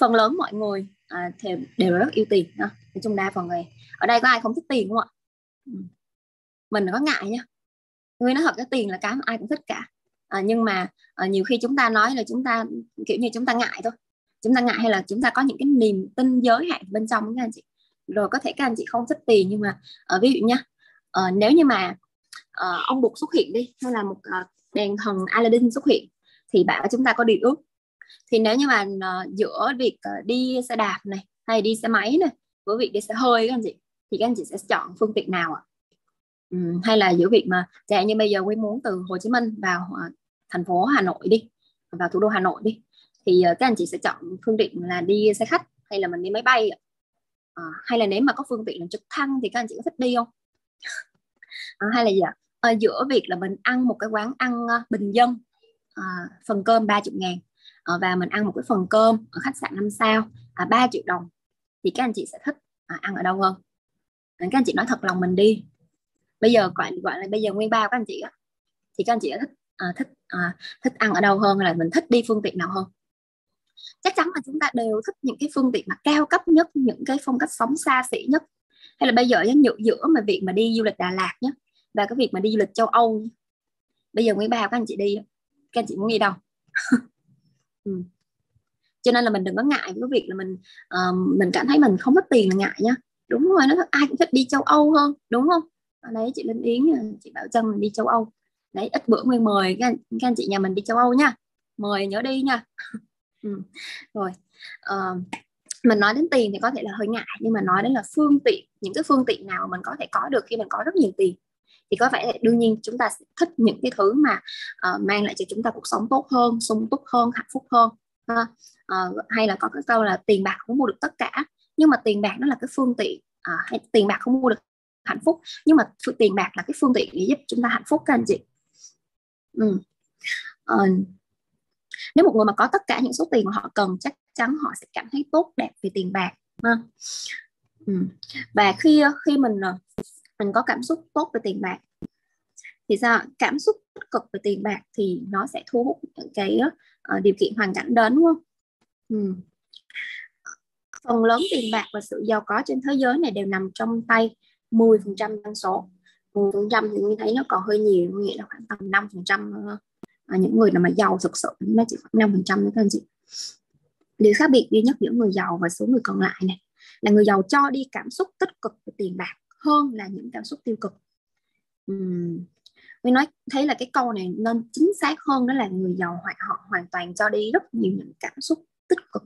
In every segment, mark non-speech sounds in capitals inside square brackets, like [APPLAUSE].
phần lớn mọi người à, thì đều rất yêu tiền đó. nói chung đa phần người ở đây có ai không thích tiền không ạ? Ừ. Mình có ngại nhá người nói thật cái tiền là cái mà ai cũng thích cả. À, nhưng mà à, nhiều khi chúng ta nói là chúng ta kiểu như chúng ta ngại thôi. Chúng ta ngại hay là chúng ta có những cái niềm tin giới hạn bên trong các anh chị. Rồi có thể các anh chị không thích tiền nhưng mà uh, ví dụ nha à, nếu như mà à, ông bụt xuất hiện đi hay là một à, đèn thần Aladdin xuất hiện thì bảo chúng ta có điều ước thì nếu như mà uh, giữa việc uh, đi xe đạp này hay đi xe máy này với việc đi xe hơi các anh chị thì các anh chị sẽ chọn phương tiện nào ạ? Ừ, hay là giữa việc mà chẳng như bây giờ quý muốn từ Hồ Chí Minh vào uh, thành phố Hà Nội đi vào thủ đô Hà Nội đi thì uh, các anh chị sẽ chọn phương tiện là đi xe khách hay là mình đi máy bay à, hay là nếu mà có phương tiện là trực thăng thì các anh chị có thích đi không? À, hay là gì ạ? À, giữa việc là mình ăn một cái quán ăn uh, bình dân à, phần cơm 30 ngàn Ờ, và mình ăn một cái phần cơm ở khách sạn 5 sao à, 3 triệu đồng. Thì các anh chị sẽ thích à, ăn ở đâu hơn? À, các anh chị nói thật lòng mình đi. Bây giờ gọi gọi là bây giờ nguyên bao các anh chị á thì các anh chị thích à, thích à, thích ăn ở đâu hơn hay là mình thích đi phương tiện nào hơn? Chắc chắn là chúng ta đều thích những cái phương tiện mà cao cấp nhất những cái phong cách sống xa xỉ nhất. Hay là bây giờ nhựa giữa mà việc mà đi du lịch Đà Lạt nhé và cái việc mà đi du lịch châu Âu bây giờ Nguyễn Bao các anh chị đi các anh chị muốn đi đâu? [LAUGHS] ừ. cho nên là mình đừng có ngại với việc là mình uh, mình cảm thấy mình không có tiền là ngại nha. Đúng rồi nó ai cũng thích đi châu Âu hơn đúng không? À, đấy chị Linh Yến à, chị Bảo Trân mình đi châu Âu. Đấy ít bữa mình mời các anh, các anh chị nhà mình đi châu Âu nha. Mời nhớ đi nha. [LAUGHS] Ừ. rồi uh, mình nói đến tiền thì có thể là hơi ngại nhưng mà nói đến là phương tiện những cái phương tiện nào mình có thể có được khi mình có rất nhiều tiền thì có vẻ đương nhiên chúng ta sẽ thích những cái thứ mà uh, mang lại cho chúng ta cuộc sống tốt hơn sung túc hơn hạnh phúc hơn ha. Uh, hay là có cái câu là tiền bạc không mua được tất cả nhưng mà tiền bạc nó là cái phương tiện uh, hay tiền bạc không mua được hạnh phúc nhưng mà tiền bạc là cái phương tiện để giúp chúng ta hạnh phúc các anh chị ừ. uh, nếu một người mà có tất cả những số tiền mà họ cần chắc chắn họ sẽ cảm thấy tốt đẹp về tiền bạc ha. Ừ. và khi khi mình mình có cảm xúc tốt về tiền bạc. Thì sao cảm xúc tích cực về tiền bạc thì nó sẽ thu hút những cái uh, điều kiện hoàn cảnh đến đúng không? Ừ. phần lớn tiền bạc và sự giàu có trên thế giới này đều nằm trong tay 10% dân số. 10% thì như thấy nó còn hơi nhiều nghĩa là khoảng tầm 5% à, ờ, những người nào mà giàu thực sự nó chỉ khoảng 5% nữa thôi các anh chị. Điều khác biệt duy nhất giữa người giàu và số người còn lại này là người giàu cho đi cảm xúc tích cực về tiền bạc hơn là những cảm xúc tiêu cực. Uhm. Mình nói, thấy là cái câu này nên chính xác hơn, đó là người giàu hoặc họ hoàn toàn cho đi rất nhiều những cảm xúc tích cực.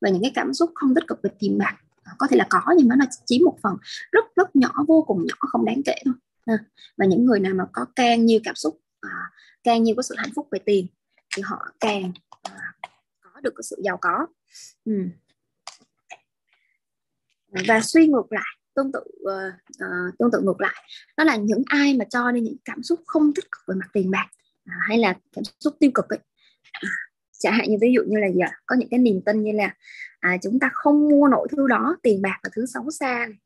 Và những cái cảm xúc không tích cực về tiền bạc à, có thể là có nhưng mà nó chỉ một phần, rất rất nhỏ, vô cùng nhỏ, không đáng kể thôi. À, và những người nào mà có càng nhiều cảm xúc à, càng nhiều có sự hạnh phúc về tiền, thì họ càng có được cái sự giàu có. Và suy ngược lại tương tự uh, uh, tương tự ngược lại. Đó là những ai mà cho đi những cảm xúc không tích cực về mặt tiền bạc uh, hay là cảm xúc tiêu cực ấy. Uh, chẳng hạn như ví dụ như là giờ có những cái niềm tin như là à, chúng ta không mua nổi thứ đó tiền bạc là thứ xấu xa này.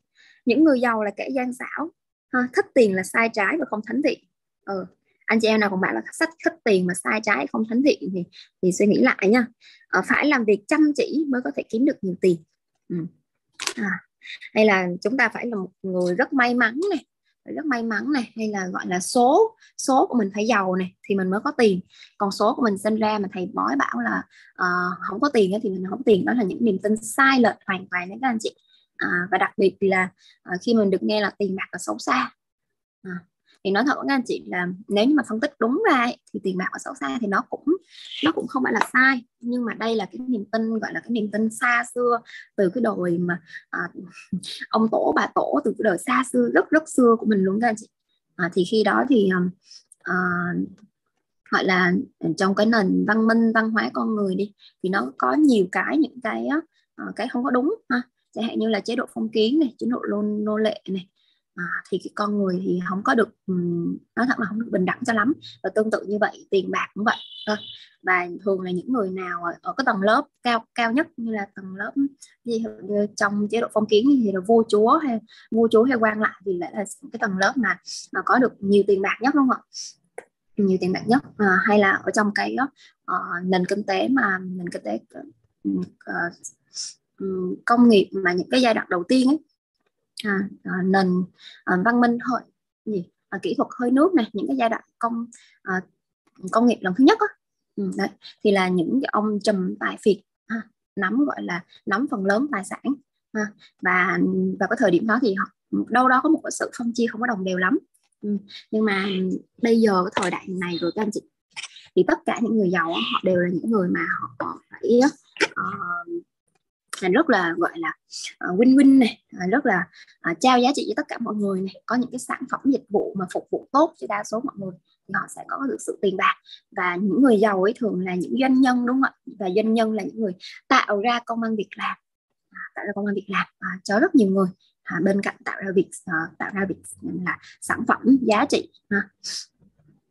những người giàu là kẻ gian xảo ha, thích tiền là sai trái và không thánh thiện. Ừ anh chị em nào còn bạn là sách thích tiền mà sai trái không thánh thiện thì thì suy nghĩ lại nha. À, phải làm việc chăm chỉ mới có thể kiếm được nhiều tiền. Ừ. à, hay là chúng ta phải là một người rất may mắn này rất may mắn này hay là gọi là số số của mình phải giàu này thì mình mới có tiền. Còn số của mình sinh ra mà thầy bói bảo là uh, không có tiền thì mình không có tiền. Đó là những niềm tin sai lệch hoàn toàn đấy các anh chị. À, và đặc biệt là uh, khi mình được nghe là tiền bạc là xấu xa. À, thì nói thật với anh chị là nếu như mà phân tích đúng ra ấy, thì tiền bạc và xấu xa thì nó cũng nó cũng không phải là sai. Nhưng mà đây là cái niềm tin gọi là cái niềm tin xa xưa từ cái đời mà à, [LAUGHS] ông tổ bà tổ từ cái đời xa xưa rất rất xưa của mình luôn các anh chị. À, thì khi đó thì à, à gọi là trong cái nền văn minh văn hóa con người đi thì nó có nhiều cái những cái à, cái không có đúng ha. Chẳng hạn như là chế độ phong kiến này chế độ nô, nô lệ này à, thì cái con người thì không có được nói thật là không được bình đẳng cho lắm và tương tự như vậy tiền bạc cũng vậy. Thôi và thường là những người nào ở, ở cái tầng lớp cao cao nhất như là tầng lớp gì trong chế độ phong kiến thì là vua chúa hay vua chúa hay quan lại thì lại là cái tầng lớp mà, mà có được nhiều tiền bạc nhất đúng không ạ? Nhiều tiền bạc nhất à, hay là ở trong cái uh, nền kinh tế mà nền kinh tế uh, công nghiệp mà những cái giai đoạn đầu tiên ấy à, à, nền à, văn minh hơi gì à, kỹ thuật hơi nước này những cái giai đoạn công à, công nghiệp lần thứ nhất đó ừ, đấy thì là những cái ông trùm tài phiệt ha, nắm gọi là nắm phần lớn tài sản ha, và vào cái thời điểm đó thì họ đâu đó có một cái sự phân chia không có đồng đều lắm ừ. nhưng mà bây giờ cái thời đại này rồi các anh chị thì tất cả những người giàu họ đều là những người mà họ phải uh, rất là gọi là ờ, win win này uh, rất là uh, trao giá trị cho tất cả mọi người này có những cái sản phẩm dịch vụ mà phục vụ tốt cho đa số mọi người thì họ sẽ có được sự tiền bạc. Và những người giàu ấy thường là những doanh nhân đúng không ạ? Và doanh nhân là những người tạo ra công ăn việc làm à, tạo ra công ăn việc làm à, cho rất nhiều người. À, bên cạnh tạo ra việc ờ, tạo ra việc là sản phẩm giá trị.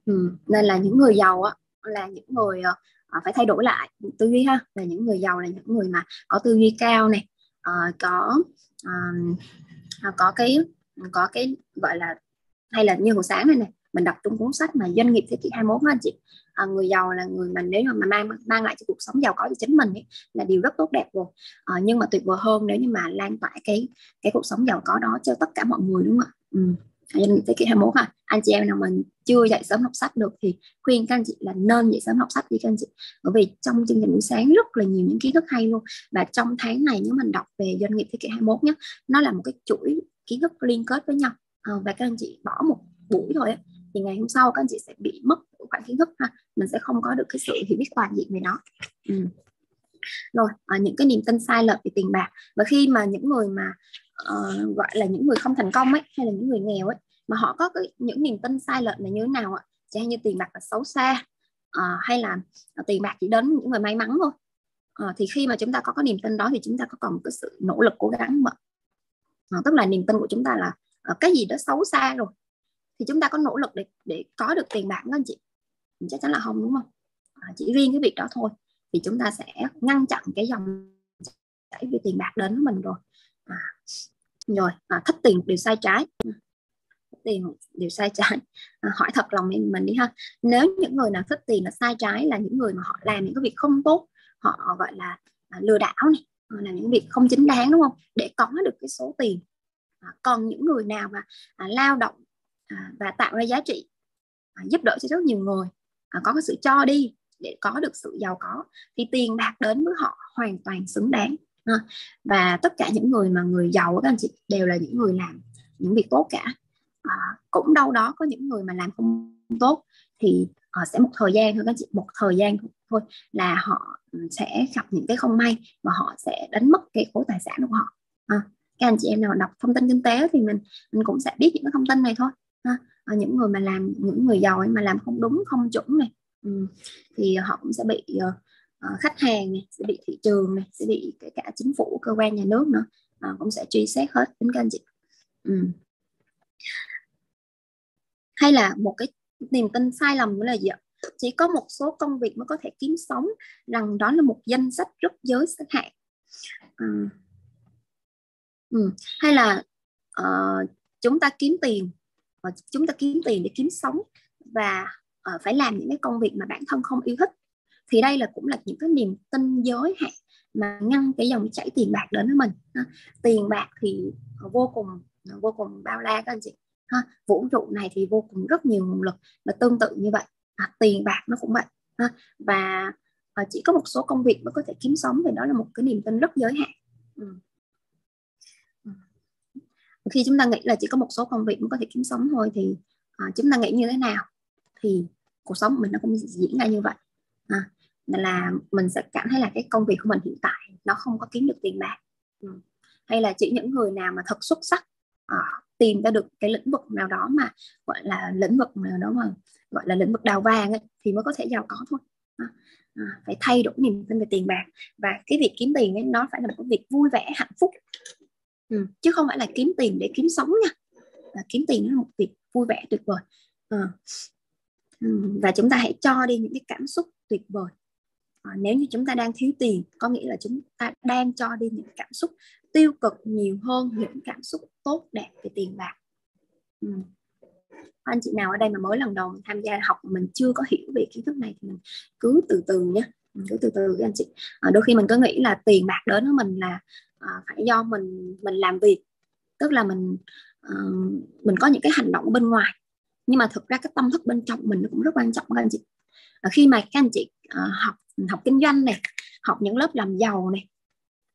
Ừ, nên là những người giàu á, là những người ờ, uh, phải thay đổi lại tư duy ha. Là những người giàu là những người mà có tư duy cao này uh, có uh, có cái có cái gọi là hay là như hồi sáng này này mình đọc trong cuốn sách mà doanh nghiệp thế kỷ 21 đó anh chị. À, người giàu là người mà nếu mà mang mang lại cho cuộc sống giàu có cho chính mình ấy, là điều rất tốt đẹp rồi. À, nhưng mà tuyệt vời hơn nếu như mà lan tỏa cái cái cuộc sống giàu có đó cho tất cả mọi người đúng không ạ? Ừ doanh nghiệp thế kỷ 21 ha. Anh chị em nào mà chưa dậy sớm đọc sách được thì khuyên các anh chị là nên dậy sớm đọc sách đi các anh chị. Bởi vì trong chương trình buổi sáng rất là nhiều những kiến thức hay luôn. Và trong tháng này nếu mình đọc về doanh nghiệp thế kỷ 21 nhé nó là một cái chuỗi kiến thức liên kết với nhau. À, và các anh chị bỏ một buổi thôi ấy, thì ngày hôm sau các anh chị sẽ bị mất khoảng kiến thức ha. Mình sẽ không có được cái sự hiểu biết toàn diện về nó. Ừ. rồi à, những cái niềm tin sai lệch về tiền bạc. Và khi mà những người mà uh, gọi là những người không thành công ấy hay là những người nghèo ấy mà họ có cái, những niềm tin sai lệch là như thế nào ạ? Chẳng như tiền bạc là xấu xa uh, hay là ờ, tiền bạc chỉ đến những người may mắn thôi. Uh, thì khi mà chúng ta có cái niềm tin đó thì chúng ta có còn một cái sự nỗ lực cố gắng mà. Uh, tức là niềm tin của chúng ta là uh, cái gì đó xấu xa rồi thì chúng ta có nỗ lực để để có được tiền bạc đó anh chị. Chắc chắn là không đúng không? Uh, chỉ riêng cái việc đó thôi thì chúng ta sẽ ngăn chặn cái dòng chảy về tiền bạc đến với mình rồi à, rồi à, thất tiền đều sai trái. Thất tiền đều sai trái. À, hỏi thật lòng mình mình đi ha. Nếu những người nào thích tiền là sai trái là những người mà họ làm những cái việc không tốt họ gọi là à, lừa đảo này là những việc không chính đáng đúng không? Để có được cái số tiền. À, còn những người nào mà à, lao động à, và tạo ra giá trị à, giúp đỡ cho rất nhiều người à, có cái sự cho đi để có được sự giàu có thì tiền bạc đến với họ hoàn toàn xứng đáng và tất cả những người mà người giàu các anh chị đều là những người làm những việc tốt cả à, cũng đâu đó có những người mà làm không tốt thì uh, sẽ một thời gian thôi các anh chị một thời gian thôi là họ ừ, sẽ gặp những cái không may và họ sẽ đánh mất cái khối tài sản của họ à, các anh chị em nào đọc thông tin kinh tế thì mình mình cũng sẽ biết những cái thông tin này thôi. À, những người mà làm những người giàu ấy mà làm không đúng không chuẩn này ừ. thì họ cũng sẽ bị uh, Ờ, khách hàng này sẽ bị thị trường này sẽ bị kể cả chính phủ cơ quan nhà nước nữa à, cũng sẽ truy xét hết đến các anh chị ừ. hay là một cái niềm tin sai lầm nữa là gì ạ chỉ có một số công việc mới có thể kiếm sống rằng đó là một danh sách rất giới hạn ừ. Ừ. hay là uh, chúng ta kiếm tiền uh, chúng ta kiếm tiền để kiếm sống và uh, phải làm những cái công việc mà bản thân không yêu thích thì đây là cũng là những cái niềm tin giới hạn mà ngăn cái dòng chảy tiền bạc đến với mình ha. tiền bạc thì vô cùng vô cùng bao la các anh chị ha. vũ trụ này thì vô cùng rất nhiều nguồn lực và tương tự như vậy à, tiền bạc nó cũng vậy ha. và à, chỉ có một số công việc mới có thể kiếm sống thì đó là một cái niềm tin rất giới hạn ừ. ừ khi chúng ta nghĩ là chỉ có một số công việc mới có thể kiếm sống thôi thì à, chúng ta nghĩ như thế nào thì cuộc sống của mình nó cũng diễn ra như vậy à, là mình sẽ cảm thấy là cái công việc của mình hiện tại nó không có kiếm được tiền bạc ừ. hay là chỉ những người nào mà thật xuất sắc à, tìm ra được cái lĩnh vực nào đó mà gọi là lĩnh vực nào đó mà gọi là lĩnh vực đào vàng ấy, thì mới có thể giàu có thôi à, à, phải thay đổi niềm tin về tiền bạc và cái việc kiếm tiền ấy nó phải là một cái việc vui vẻ hạnh phúc ừ. chứ không phải là kiếm tiền để kiếm sống nha là kiếm tiền nó là một việc vui vẻ tuyệt vời à. ừ. và chúng ta hãy cho đi những cái cảm xúc tuyệt vời à, nếu như chúng ta đang thiếu tiền có nghĩa là chúng ta đang cho đi những cảm xúc tiêu cực nhiều hơn những cảm xúc tốt đẹp về tiền bạc. Ừ. anh chị nào ở đây mà mới lần đầu tham gia học mình chưa có hiểu về kiến thức này thì mình cứ từ từ nhé. Cứ từ từ các anh chị. À, đôi khi mình cứ nghĩ là tiền bạc đến với mình là à, phải do mình mình làm việc. Tức là mình à, mình có những cái hành động bên ngoài. Nhưng mà thực ra cái tâm thức bên trong mình nó cũng rất quan trọng các anh chị. À, khi mà các anh chị à, học học kinh doanh này học những lớp làm giàu này.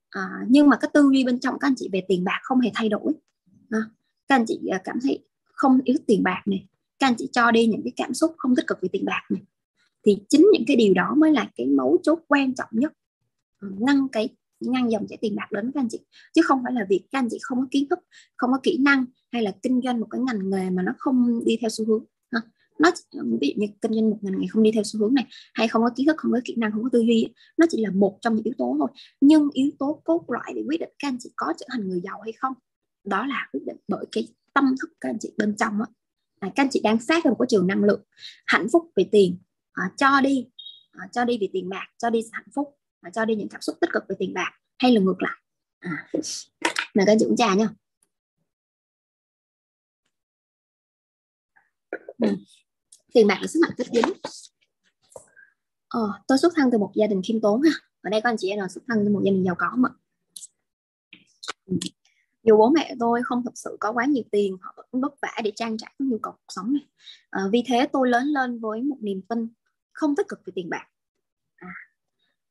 À, nhưng mà cái tư duy bên trong các anh chị về tiền bạc không hề thay đổi. À, các anh chị à, cảm thấy không yêu tiền bạc này. Các anh chị cho đi những cái cảm xúc không tích cực về tiền bạc này. Thì chính những cái điều đó mới là cái mấu chốt quan trọng nhất. À, ngăn cái ngăn dòng chảy tiền bạc đến các anh chị. Chứ không phải là việc các anh chị không có kiến thức không có kỹ năng hay là kinh doanh một cái ngành nghề mà nó không đi theo xu hướng nó ví dụ như kinh doanh một ngành nghề không đi theo xu hướng này hay không có kiến thức không có kỹ năng không có tư duy nó chỉ là một trong những yếu tố thôi. Nhưng yếu tố cốt lõi để quyết định các anh chị có trở thành người giàu hay không đó là quyết định bởi cái tâm thức các anh chị bên trong á. À, các anh chị đang phát ra một cái trường năng lượng hạnh phúc về tiền à, cho đi à, cho đi vì tiền bạc cho đi hạnh phúc à, cho đi những cảm xúc tích cực về tiền bạc hay là ngược lại. À, [LAUGHS] mời các anh chị uống trà nha. Ừ tiền bạc là sức mạnh kết dính. Ờ, tôi xuất thân từ một gia đình khiêm tốn ha. Ở đây có anh chị em nào xuất thân từ một gia đình giàu có mà dù bố mẹ tôi không thực sự có quá nhiều tiền họ vẫn vất vả để trang trải các nhu cầu cuộc sống này. À, vì thế tôi lớn lên với một niềm tin không tích cực về tiền bạc. À,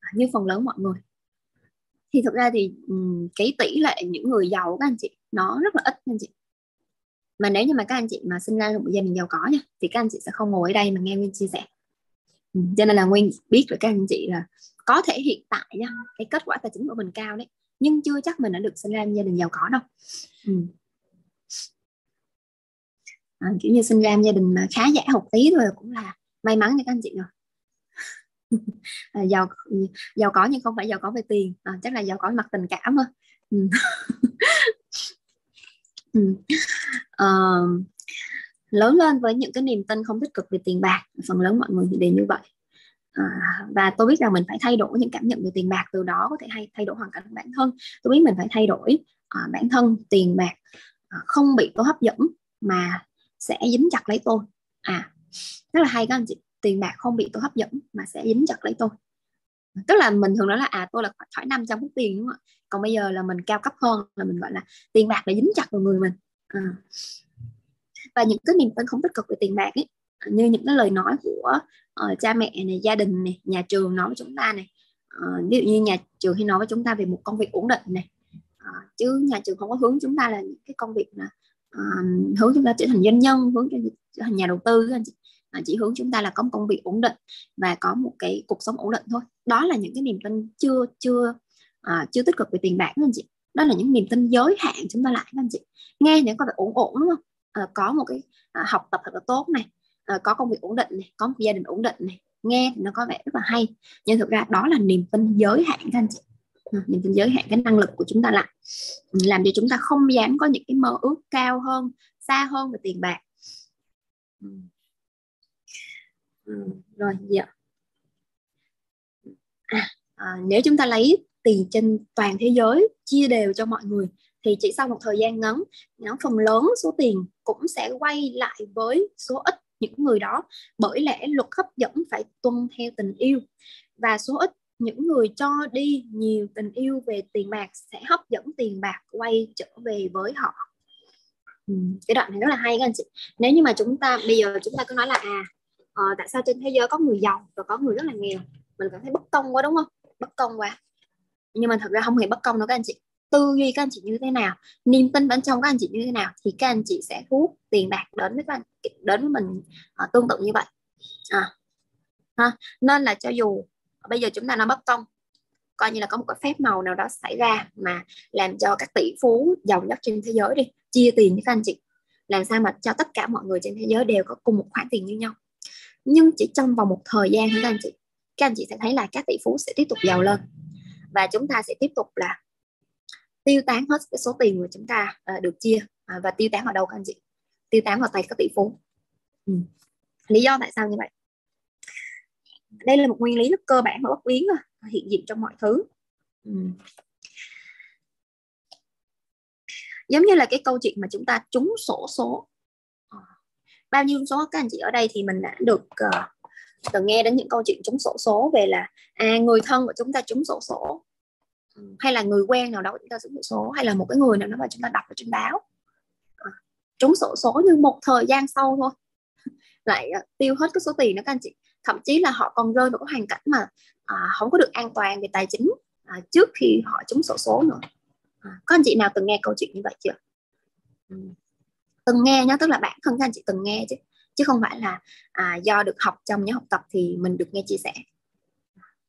à như phần lớn mọi người. Thì thực ra thì cái tỷ lệ những người giàu các anh chị nó rất là ít các anh chị mà nếu như mà các anh chị mà sinh ra một gia đình giàu có nha thì các anh chị sẽ không ngồi ở đây mà nghe Nguyên chia sẻ ừ, cho nên là Nguyên biết được các anh chị là có thể hiện tại nha cái kết quả tài chính của mình cao đấy nhưng chưa chắc mình đã được sinh ra trong gia đình giàu có đâu ừ. à, kiểu như sinh ra trong gia đình mà khá giả một tí thôi cũng là may mắn cho các anh chị rồi [LAUGHS] à, giàu giàu có nhưng không phải giàu có về tiền à, chắc là giàu có mặt tình cảm thôi ừ. [LAUGHS] ừ. lớn lên với những cái niềm tin không tích cực về tiền bạc phần lớn mọi người thì đều như vậy. À, và tôi biết rằng mình phải thay đổi những cảm nhận về tiền bạc từ đó có thể hay thay đổi hoàn cảnh bản thân. Tôi biết mình phải thay đổi à, bản thân tiền bạc à, không bị tôi hấp dẫn mà sẽ dính chặt lấy tôi. À rất là hay các anh chị tiền bạc không bị tôi hấp dẫn mà sẽ dính chặt lấy tôi tức là mình thường nói là à tôi là thoải 500 phút tiền đúng không ạ? Còn bây giờ là mình cao cấp hơn là mình gọi là tiền bạc là dính chặt vào người mình. À. và những cái niềm tin không tích cực về tiền bạc ấy như những cái lời nói của uh, cha mẹ này gia đình này nhà trường nói với chúng ta này uh, ví dụ như nhà trường khi nói với chúng ta về một công việc ổn định này uh, chứ nhà trường không có hướng chúng ta là những cái công việc là uh, hướng chúng ta trở thành doanh nhân hướng trở thành nhà đầu tư chỉ hướng chúng ta là có một công việc ổn định và có một cái cuộc sống ổn định thôi. Đó là những cái niềm tin chưa chưa à, chưa tích cực về tiền bạc anh chị. Đó là những niềm tin giới hạn chúng ta lại anh chị. Nghe những có vẻ ổn ổn đúng không? À, có một cái à, học tập thật là tốt này à, có công việc ổn định này có một gia đình ổn định này. Nghe thì nó có vẻ rất là hay. Nhưng thực ra đó là niềm tin giới hạn các anh chị. À, niềm tin giới hạn cái năng lực của chúng ta lại. Ừ, làm cho chúng ta không dám có những cái mơ ước cao hơn xa hơn về tiền bạc. Ừ. Ừ, rồi dạ. À, à, nếu chúng ta lấy tiền trên toàn thế giới chia đều cho mọi người thì chỉ sau một thời gian ngắn nó phần lớn số tiền cũng sẽ quay lại với số ít những người đó. Bởi lẽ luật hấp dẫn phải tuân theo tình yêu. Và số ít những người cho đi nhiều tình yêu về tiền bạc sẽ hấp dẫn tiền bạc quay trở về với họ. Ừ, cái đoạn này rất là hay các anh chị. Nếu như mà chúng ta bây giờ chúng ta cứ nói là à ờ, tại sao trên thế giới có người giàu và có người rất là nghèo? Mình cảm thấy bất công quá đúng không? Bất công quá. Nhưng mà thật ra không hề bất công đâu các anh chị. Tư duy các anh chị như thế nào niềm tin bên trong các anh chị như thế nào thì các anh chị sẽ thu hút tiền bạc đến với các anh đến với mình uh, tương tự như vậy. À, ha. nên là cho dù bây giờ chúng ta nói bất công coi như là có một cái phép màu nào đó xảy ra mà làm cho các tỷ phú giàu nhất trên thế giới đi chia tiền với các anh chị. Làm sao mà cho tất cả mọi người trên thế giới đều có cùng một khoản tiền như nhau nhưng chỉ trong vòng một thời gian thôi các anh chị các anh chị sẽ thấy là các tỷ phú sẽ tiếp tục giàu lên. Và chúng ta sẽ tiếp tục là tiêu tán hết cái số tiền mà chúng ta uh, được chia. Uh, và tiêu tán vào đâu các anh chị? Tiêu tán vào tay các tỷ phú. Ừ. lý do tại sao như vậy? Đây là một nguyên lý rất cơ bản và bất biến rồi hiện diện trong mọi thứ. Ừ. giống như là cái câu chuyện mà chúng ta trúng sổ số bao nhiêu số các anh chị ở đây thì mình đã được ờ, uh, từng nghe đến những câu chuyện trúng sổ số về là à người thân của chúng ta trúng sổ số. Ừ, hay là người quen nào đó của chúng ta trúng sổ số hay là một cái người nào đó mà chúng ta đọc ở trên báo. À, trúng sổ số nhưng một thời gian sau thôi. [LAUGHS] Lại uh, tiêu hết cái số tiền đó các anh chị. Thậm chí là họ còn rơi vào cái hoàn cảnh mà à, không có được an toàn về tài chính à, trước khi họ trúng sổ số nữa. À, có anh chị nào từng nghe câu chuyện như vậy chưa. Ừ từng nghe nhá tức là bản thân các anh chị từng nghe chứ chứ không phải là à, do được học trong những học tập thì mình được nghe chia sẻ.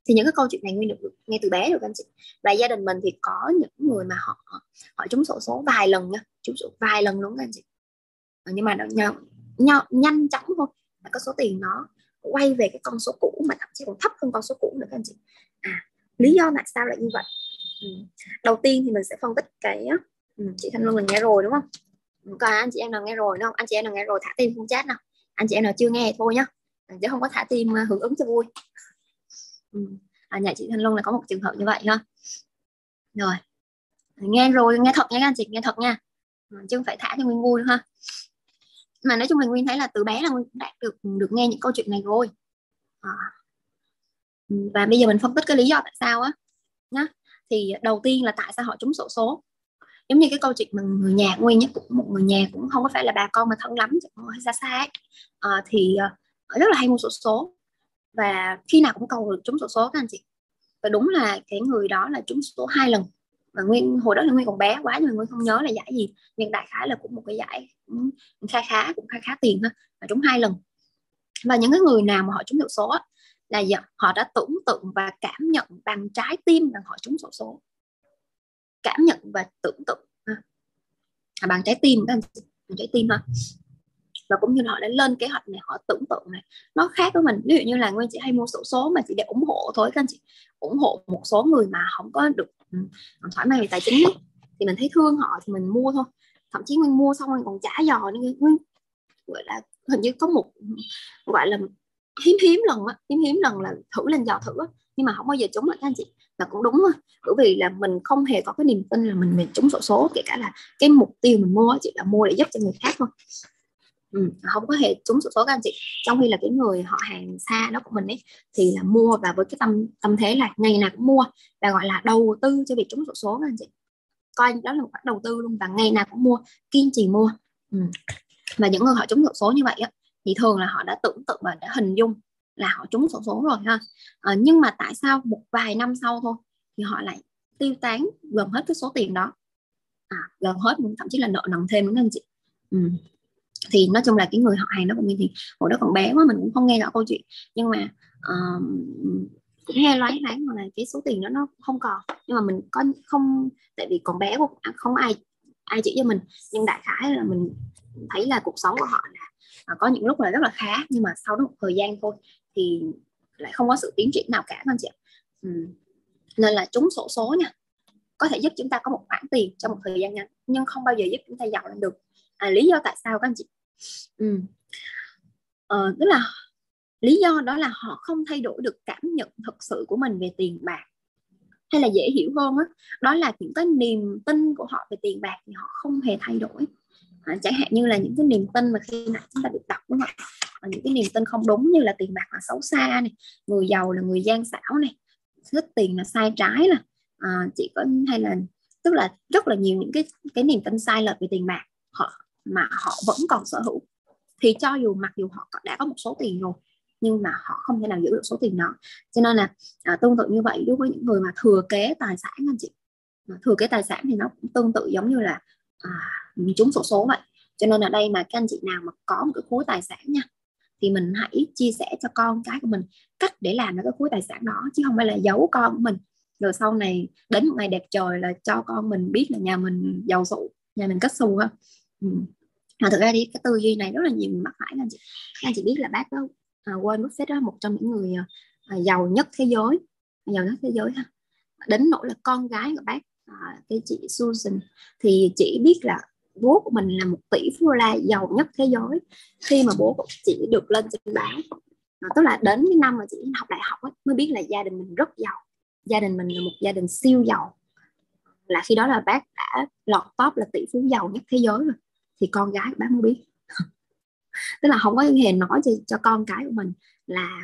Thì những cái câu chuyện này nguyên được nghe từ bé rồi các anh chị. Và gia đình mình thì có những người mà họ họ trúng sổ số vài lần nha trúng sổ vài lần luôn các anh chị. Nhưng mà nó nhanh, nhanh chóng thôi là có số tiền nó quay về cái con số cũ mà thậm chí còn thấp hơn con số cũ nữa các anh chị. À lý do tại sao lại như vậy? Ừ. đầu tiên thì mình sẽ phân tích cái ừ, chị thanh luân mình nghe rồi đúng không? Có anh chị em nào nghe rồi không? Anh chị em nào nghe rồi thả tim không chat nào. Anh chị em nào chưa nghe thôi nhá. Chứ không có thả tim à, hưởng ứng cho vui. Ừ. à, nhà chị thanh luân là có một trường hợp như vậy ha. Rồi. Nghe rồi nghe thật nha anh chị nghe thật nha. Ừ, chứ không phải thả cho nguyên vui ha. Mà nói chung là nguyên thấy là từ bé là nguyên đã được được nghe những câu chuyện này rồi. À. Ừ, và bây giờ mình phân tích cái lý do tại sao á nhá. Thì đầu tiên là tại sao họ trúng sổ số? Giống như cái câu chuyện mà người nhà nguyên nhất cũng một người nhà cũng không có phải là bà con mà thân lắm hơi xa xa ấy. À, thì ờ, rất là hay mua sổ số. Và khi nào cũng cầu được trúng sổ số các anh chị. Và đúng là cái người đó là trúng số hai lần. Và nguyên hồi đó là nguyên còn bé quá nhưng mà nguyên không nhớ là giải gì. Nhưng đại khái là cũng một cái giải cũng khá khá cũng khá khá tiền ha và trúng hai lần. Và những cái người nào mà họ trúng sổ số là dạ, họ đã tưởng tượng và cảm nhận bằng trái tim rằng họ trúng sổ số cảm nhận và tưởng tượng. À, bằng trái tim các bằng trái tim ha. Và cũng như là họ đã lên kế hoạch này họ tưởng tượng này. Nó khác với mình. Ví dụ như là nguyên chị hay mua sổ số mà chị để ủng hộ thôi các anh chị. Ủng hộ một số người mà không có được ừ, thoải mái về tài chính ấy. thì mình thấy thương họ thì mình mua thôi. Thậm chí nguyên mua xong nguyên còn trả giò nên nguyên gọi là hình như có một gọi là hiếm hiếm lần á hiếm hiếm lần là thử lên giò thử á. Nhưng mà không bao giờ trúng lại các anh chị là cũng đúng thôi bởi vì là mình không hề có cái niềm tin là mình mình trúng sổ số kể cả là cái mục tiêu mình mua chỉ là mua để giúp cho người khác thôi. Ừ, không có hề trúng sổ số các anh chị. Trong khi là cái người họ hàng xa đó của mình ấy thì là mua và với cái tâm tâm thế là ngày nào cũng mua và gọi là đầu tư cho việc trúng sổ số các anh chị. Coi đó là một khoản đầu tư luôn và ngày nào cũng mua kiên trì mua. Ừ. và những người họ trúng sổ số như vậy á thì thường là họ đã tưởng tượng và đã hình dung là họ trúng sổ số rồi ha. À, nhưng mà tại sao một vài năm sau thôi thì họ lại tiêu tán gần hết cái số tiền đó? À, gần hết thậm chí là nợ nần thêm nữa anh chị. Ừ. thì nói chung là cái người họ hàng đó của mình thì hồi đó còn bé quá mình cũng không nghe rõ câu chuyện. Nhưng mà uh, cũng nghe loáng thoáng là cái số tiền đó nó không còn. Nhưng mà mình có không tại vì còn bé quá à, không ai ai chỉ cho mình. Nhưng đại khái là mình thấy là cuộc sống của họ là à, có những lúc là rất là khá nhưng mà sau đó một thời gian thôi thì lại không có sự tiến triển nào cả anh chị ừ. nên là trúng sổ số nha có thể giúp chúng ta có một khoản tiền trong một thời gian ngắn nhưng không bao giờ giúp chúng ta giàu lên được. À, lý do tại sao các anh chị? Ừ. ờ, tức là lý do đó là họ không thay đổi được cảm nhận thực sự của mình về tiền bạc. Hay là dễ hiểu hơn đó, đó là những cái niềm tin của họ về tiền bạc thì họ không hề thay đổi à, chẳng hạn như là những cái niềm tin mà khi nãy chúng ta được đọc đúng không ạ? Những cái niềm tin không đúng như là tiền bạc là xấu xa này người giàu là người gian xảo này thích tiền là sai trái là à, chỉ có hay là tức là rất là nhiều những cái cái niềm tin sai lệch về tiền bạc họ mà họ vẫn còn sở hữu. Thì cho dù mặc dù họ đã có một số tiền rồi nhưng mà họ không thể nào giữ được số tiền đó. Cho nên là à, tương tự như vậy đối với những người mà thừa kế tài sản anh chị. Thừa kế tài sản thì nó cũng tương tự giống như là à, trúng sổ số vậy. Cho nên ở đây mà các anh chị nào mà có một cái khối tài sản nha thì mình hãy chia sẻ cho con cái của mình cách để làm cái khối tài sản đó chứ không phải là giấu con của mình. Rồi sau này đến một ngày đẹp trời là cho con mình biết là nhà mình giàu sụ nhà mình kết xù ha. Ừ. mà thực ra đi cái tư duy này rất là nhiều người mắc phải anh chị. Các anh chị biết là bác đó uh, Warren Buffett đó một trong những người uh, giàu nhất thế giới giàu nhất thế giới ha. Đến nỗi là con gái của bác uh, cái chị Susan thì chỉ biết là bố của mình là một tỷ phú đô la giàu nhất thế giới. Khi mà bố của chị được lên trên báo à, tức là đến cái năm mà chị học đại học ấy, mới biết là gia đình mình rất giàu. Gia đình mình là một gia đình siêu giàu. Là khi đó là bác đã lọt top là tỷ phú giàu nhất thế giới rồi. Thì con gái bác mới biết. [LAUGHS] Tức là không có hề nói cho, cho con cái của mình là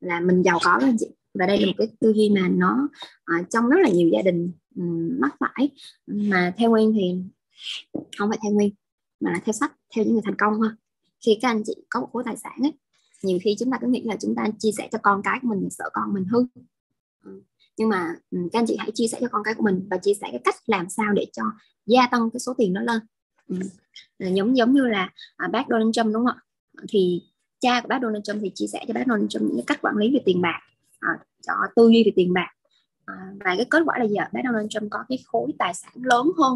là mình giàu có anh chị. Và đây là một cái tư duy mà nó uh, trong rất là nhiều gia đình um, mắc phải. Mà theo nguyên thì không phải theo nguyên mà là theo sách theo những người thành công ha khi các anh chị có một khối tài sản ấy nhiều khi chúng ta cứ nghĩ là chúng ta chia sẻ cho con cái của mình sợ con mình hư. Ừ, nhưng mà ừ, các anh chị hãy chia sẻ cho con cái của mình và chia sẻ cái cách làm sao để cho gia tăng cái số tiền đó lên. Ừ. giống giống như là à, bác Donald Trump đúng không ạ? Thì cha của bác Donald Trump thì chia sẻ cho bác Donald Trump những cái cách quản lý về tiền bạc. À, cho tư duy về tiền bạc à, và cái kết quả là giờ bác Donald Trump có cái khối tài sản lớn hơn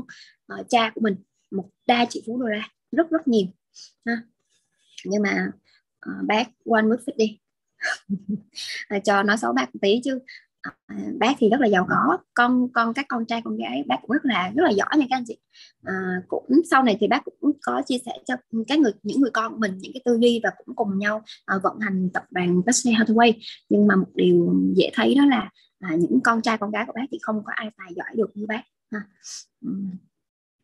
uh, cha của mình một đa triệu phú đô la rất rất nhiều. Ha. nhưng mà uh, bác quên Buffett fit đi [LAUGHS] ờ, cho nói xấu bác một tí chứ uh, bác thì rất là giàu có. Con con các con trai con gái bác cũng rất là rất là giỏi nha các anh chị. À, cũng sau này thì bác cũng có chia sẻ cho các người những người con của mình những cái tư duy và cũng cùng nhau à, vận hành tập đoàn Berkshire Hathaway. Nhưng mà một điều dễ thấy đó là à, những con trai con gái của bác thì không có ai tài giỏi được như bác ha.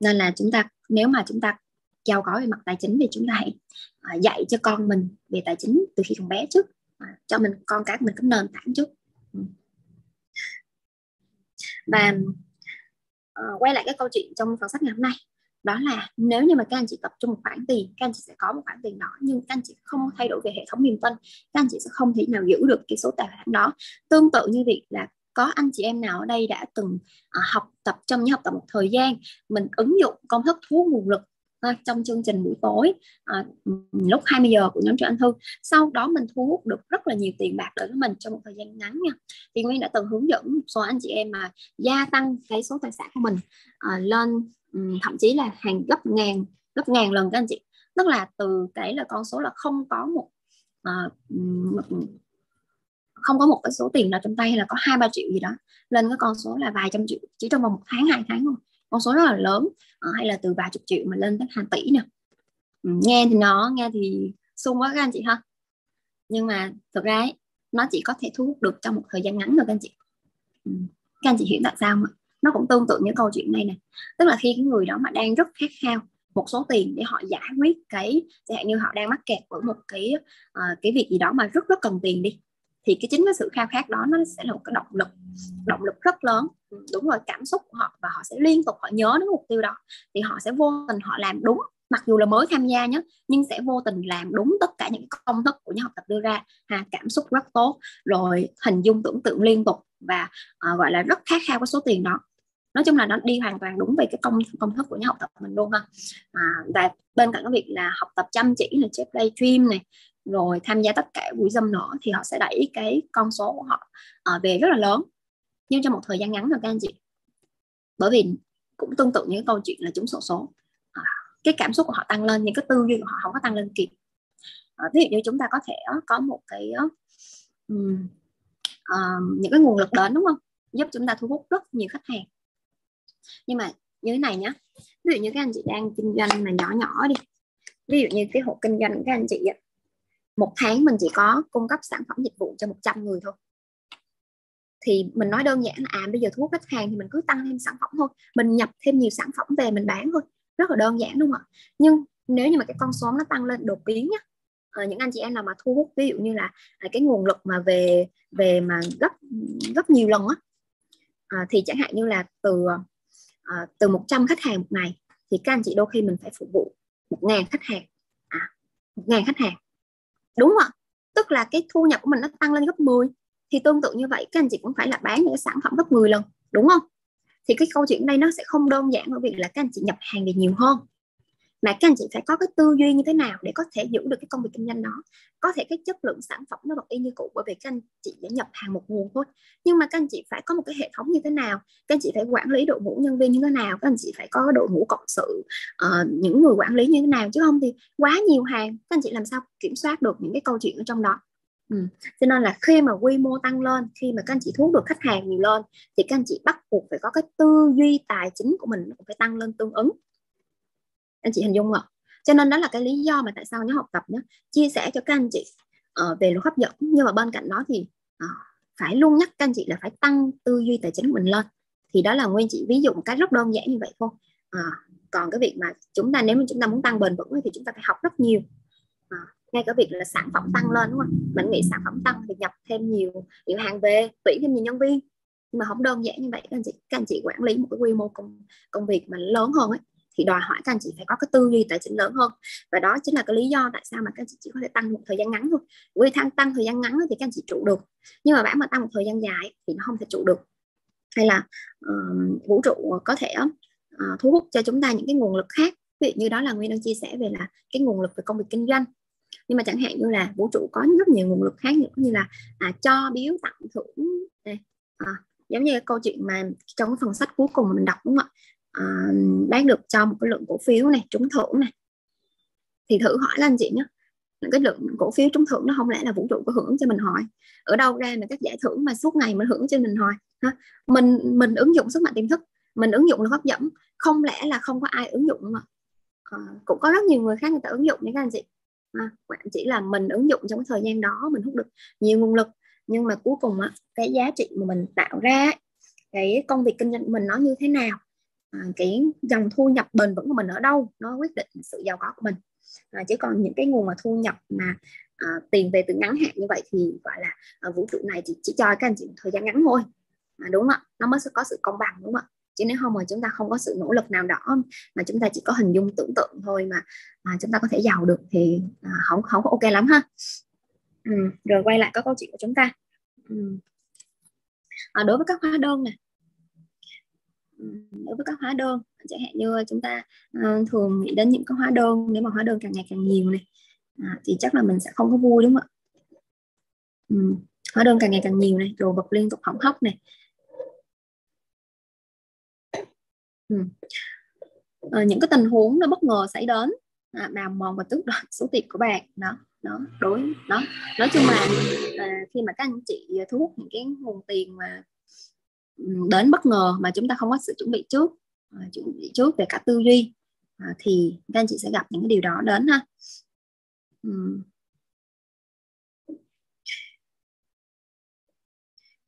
nên là chúng ta nếu mà chúng ta giàu có về mặt tài chính thì chúng ta hãy à, dạy cho con mình về tài chính từ khi còn bé trước à, cho mình con cái mình có nền tảng trước. Và à, quay lại cái câu chuyện trong phần sách ngày hôm nay đó là nếu như mà các anh chị tập trung một khoản tiền, các anh chị sẽ có một khoản tiền đó nhưng các anh chị không thay đổi về hệ thống niềm tin. Các anh chị sẽ không thể nào giữ được cái số tài khoản đó. Tương tự như việc là có anh chị em nào ở đây đã từng à, học tập trong những học tập một thời gian, mình ứng dụng công thức thu nguồn lực Ờ, trong chương trình buổi tối à, lúc 20 giờ của nhóm cho Anh Thư. Sau đó mình thu hút được rất là nhiều tiền bạc đến với mình trong một thời gian ngắn nha. Thì Nguyên đã từng hướng dẫn một số anh chị em mà gia tăng cái số tài sản của mình à, lên um, thậm chí là hàng gấp ngàn gấp ngàn lần các anh chị. Tức là từ cái là con số là không có một uh, không có một cái số tiền nào trong tay hay là có hai ba triệu gì đó lên cái con số là vài trăm triệu chỉ trong vòng một tháng hai tháng thôi con số rất là lớn à, hay là từ vài chục triệu mà lên tới hàng tỷ nè. Ừ, nghe thì nó nghe thì sung quá các anh chị ha. Nhưng mà thực ra ấy, nó chỉ có thể thu hút được trong một thời gian ngắn thôi các anh chị. Ừ. các anh chị hiểu tại sao mà nó cũng tương tự như câu chuyện này nè. Tức là khi cái người đó mà đang rất khát khao một số tiền để họ giải quyết cái chẳng hạn như họ đang mắc kẹt với một cái uh, cái việc gì đó mà rất rất cần tiền đi thì cái chính cái sự khao khát đó nó sẽ là một cái động lực động lực rất lớn. Ừ, đúng rồi cảm xúc của họ và họ sẽ liên tục họ nhớ đến mục tiêu đó thì họ sẽ vô tình họ làm đúng. Mặc dù là mới tham gia nhé nhưng sẽ vô tình làm đúng tất cả những công thức của nhà học tập đưa ra. Ha cảm xúc rất tốt rồi hình dung tưởng tượng liên tục và uh, gọi là rất khát khao cái số tiền đó. Nói chung là nó đi hoàn toàn đúng về cái công công thức của nhà học tập mình luôn ha. À, và bên cạnh cái việc là học tập chăm chỉ là chép livestream này rồi tham gia tất cả buổi dâm nữa thì họ sẽ đẩy cái con số của họ uh, về rất là lớn. Nhưng trong một thời gian ngắn thôi các anh chị. Bởi vì cũng tương tự như cái câu chuyện là chúng sổ số. À, cái cảm xúc của họ tăng lên nhưng cái tư duy của họ không có tăng lên kịp. Ờ, à, ví dụ như chúng ta có thể uh, có một cái uh, uh, những cái nguồn lực đến đúng không? Giúp chúng ta thu hút rất nhiều khách hàng. Nhưng mà như thế này nhé ví dụ như các anh chị đang kinh doanh mà nhỏ nhỏ đi. Ví dụ như cái hộ kinh doanh của các anh chị ấy, một tháng mình chỉ có cung cấp sản phẩm dịch vụ cho 100 người thôi. Thì mình nói đơn giản là à bây giờ thu hút khách hàng thì mình cứ tăng thêm sản phẩm thôi. Mình nhập thêm nhiều sản phẩm về mình bán thôi. Rất là đơn giản đúng không ạ. Nhưng nếu như mà cái con số nó tăng lên đột biến nhá à, những anh chị em nào mà thu hút ví dụ như là à, cái nguồn lực mà về về mà gấp gấp nhiều lần á à, thì chẳng hạn như là từ à, từ 100 khách hàng một ngày thì các anh chị đôi khi mình phải phục vụ một ngàn khách hàng à, một ngàn khách hàng đúng không ạ? Tức là cái thu nhập của mình nó tăng lên gấp 10 thì tương tự như vậy, các anh chị cũng phải là bán những cái sản phẩm gấp 10 lần, đúng không? Thì cái câu chuyện đây nó sẽ không đơn giản ở việc là các anh chị nhập hàng về nhiều hơn mà các anh chị phải có cái tư duy như thế nào để có thể giữ được cái công việc kinh doanh đó? Có thể cái chất lượng sản phẩm nó vẫn y như cũ bởi vì các anh chị đã nhập hàng một nguồn thôi. Nhưng mà các anh chị phải có một cái hệ thống như thế nào? Các anh chị phải quản lý đội ngũ nhân viên như thế nào? Các anh chị phải có đội ngũ cộng sự uh, những người quản lý như thế nào? Chứ không thì quá nhiều hàng các anh chị làm sao kiểm soát được những cái câu chuyện ở trong đó? Ừ. cho nên là khi mà quy mô tăng lên khi mà các anh chị thu hút được khách hàng nhiều lên thì các anh chị bắt buộc phải có cái tư duy tài chính của mình cũng phải tăng lên tương ứng anh chị hình dung không cho nên đó là cái lý do mà tại sao nhóm học tập nhé chia sẻ cho các anh chị uh, về luật hấp dẫn. Nhưng mà bên cạnh đó thì uh, phải luôn nhắc các anh chị là phải tăng tư duy tài chính của mình lên. Thì đó là nguyên chị ví dụ một cái rất đơn giản như vậy thôi. À, còn cái việc mà chúng ta nếu mà chúng ta muốn tăng bền vững thì chúng ta phải học rất nhiều. À, ngay cả việc là sản phẩm tăng lên đúng không? Mình nghĩ sản phẩm tăng thì nhập thêm nhiều nhiều hàng về tuyển thêm nhiều nhân viên. Nhưng mà không đơn giản như vậy các anh chị các anh chị quản lý một cái quy mô công công việc mà lớn hơn ấy thì đòi hỏi các anh chị phải có cái tư duy tài chính lớn hơn. Và đó chính là cái lý do tại sao mà các anh chị chỉ có thể tăng một thời gian ngắn thôi. Vì tăng tăng thời gian ngắn thì các anh chị trụ được. Nhưng mà bạn mà tăng một thời gian dài thì nó không thể trụ được. Hay là uh, vũ trụ có thể uh, thu hút cho chúng ta những cái nguồn lực khác. Ví dụ như đó là nguyên đang chia sẻ về là cái nguồn lực về công việc kinh doanh. Nhưng mà chẳng hạn như là vũ trụ có rất nhiều nguồn lực khác nữa như là à, cho biếu tặng thưởng này à, ờ, giống như cái câu chuyện mà trong cái phần sách cuối cùng mình đọc đúng không ạ? À, bán được cho một cái lượng cổ phiếu này trúng thưởng này. Thì thử hỏi là anh chị nhé cái lượng cổ phiếu trúng thưởng nó không lẽ là vũ trụ có hưởng cho mình hỏi ở đâu ra mà các giải thưởng mà suốt ngày mình hưởng cho mình hỏi ha mình mình ứng dụng sức mạnh tiềm thức mình ứng dụng là hấp dẫn. Không lẽ là không có ai ứng dụng mà à, cũng có rất nhiều người khác người ta ứng dụng nha các anh chị. À, chỉ là mình ứng dụng trong cái thời gian đó mình hút được nhiều nguồn lực. Nhưng mà cuối cùng á cái giá trị mà mình tạo ra cái công việc kinh doanh của mình nó như thế nào? À, cái dòng thu nhập bền vững của mình ở đâu nó quyết định sự giàu có của mình. À, chứ còn những cái nguồn mà thu nhập mà à, tiền về từ ngắn hạn như vậy thì gọi là à, vũ trụ này chỉ, chỉ cho các anh chị một thời gian ngắn thôi. À, đúng không ạ? Nó mới sẽ có sự công bằng đúng không ạ? Chứ nếu không mà chúng ta không có sự nỗ lực nào đó mà chúng ta chỉ có hình dung tưởng tượng thôi mà, à, chúng ta có thể giàu được thì à, không không có ok lắm ha. Ừ, rồi quay lại các câu chuyện của chúng ta. Ừ. à, đối với các hóa đơn này đối với các hóa đơn chẳng hạn như chúng ta uh, thường nghĩ đến những cái hóa đơn nếu mà hóa đơn càng ngày càng nhiều này à, thì chắc là mình sẽ không có vui đúng không ạ ừ. hóa đơn càng ngày càng nhiều này đồ vật liên tục hỏng hóc này ừ. à, những cái tình huống nó bất ngờ xảy đến à, bào mòn và tước đoạt số tiền của bạn đó đó đối đó nói chung là à, khi mà các anh chị thu hút những cái nguồn tiền mà đến bất ngờ mà chúng ta không có sự chuẩn bị trước à, chuẩn bị trước về cả tư duy à, thì các anh chị sẽ gặp những cái điều đó đến ha.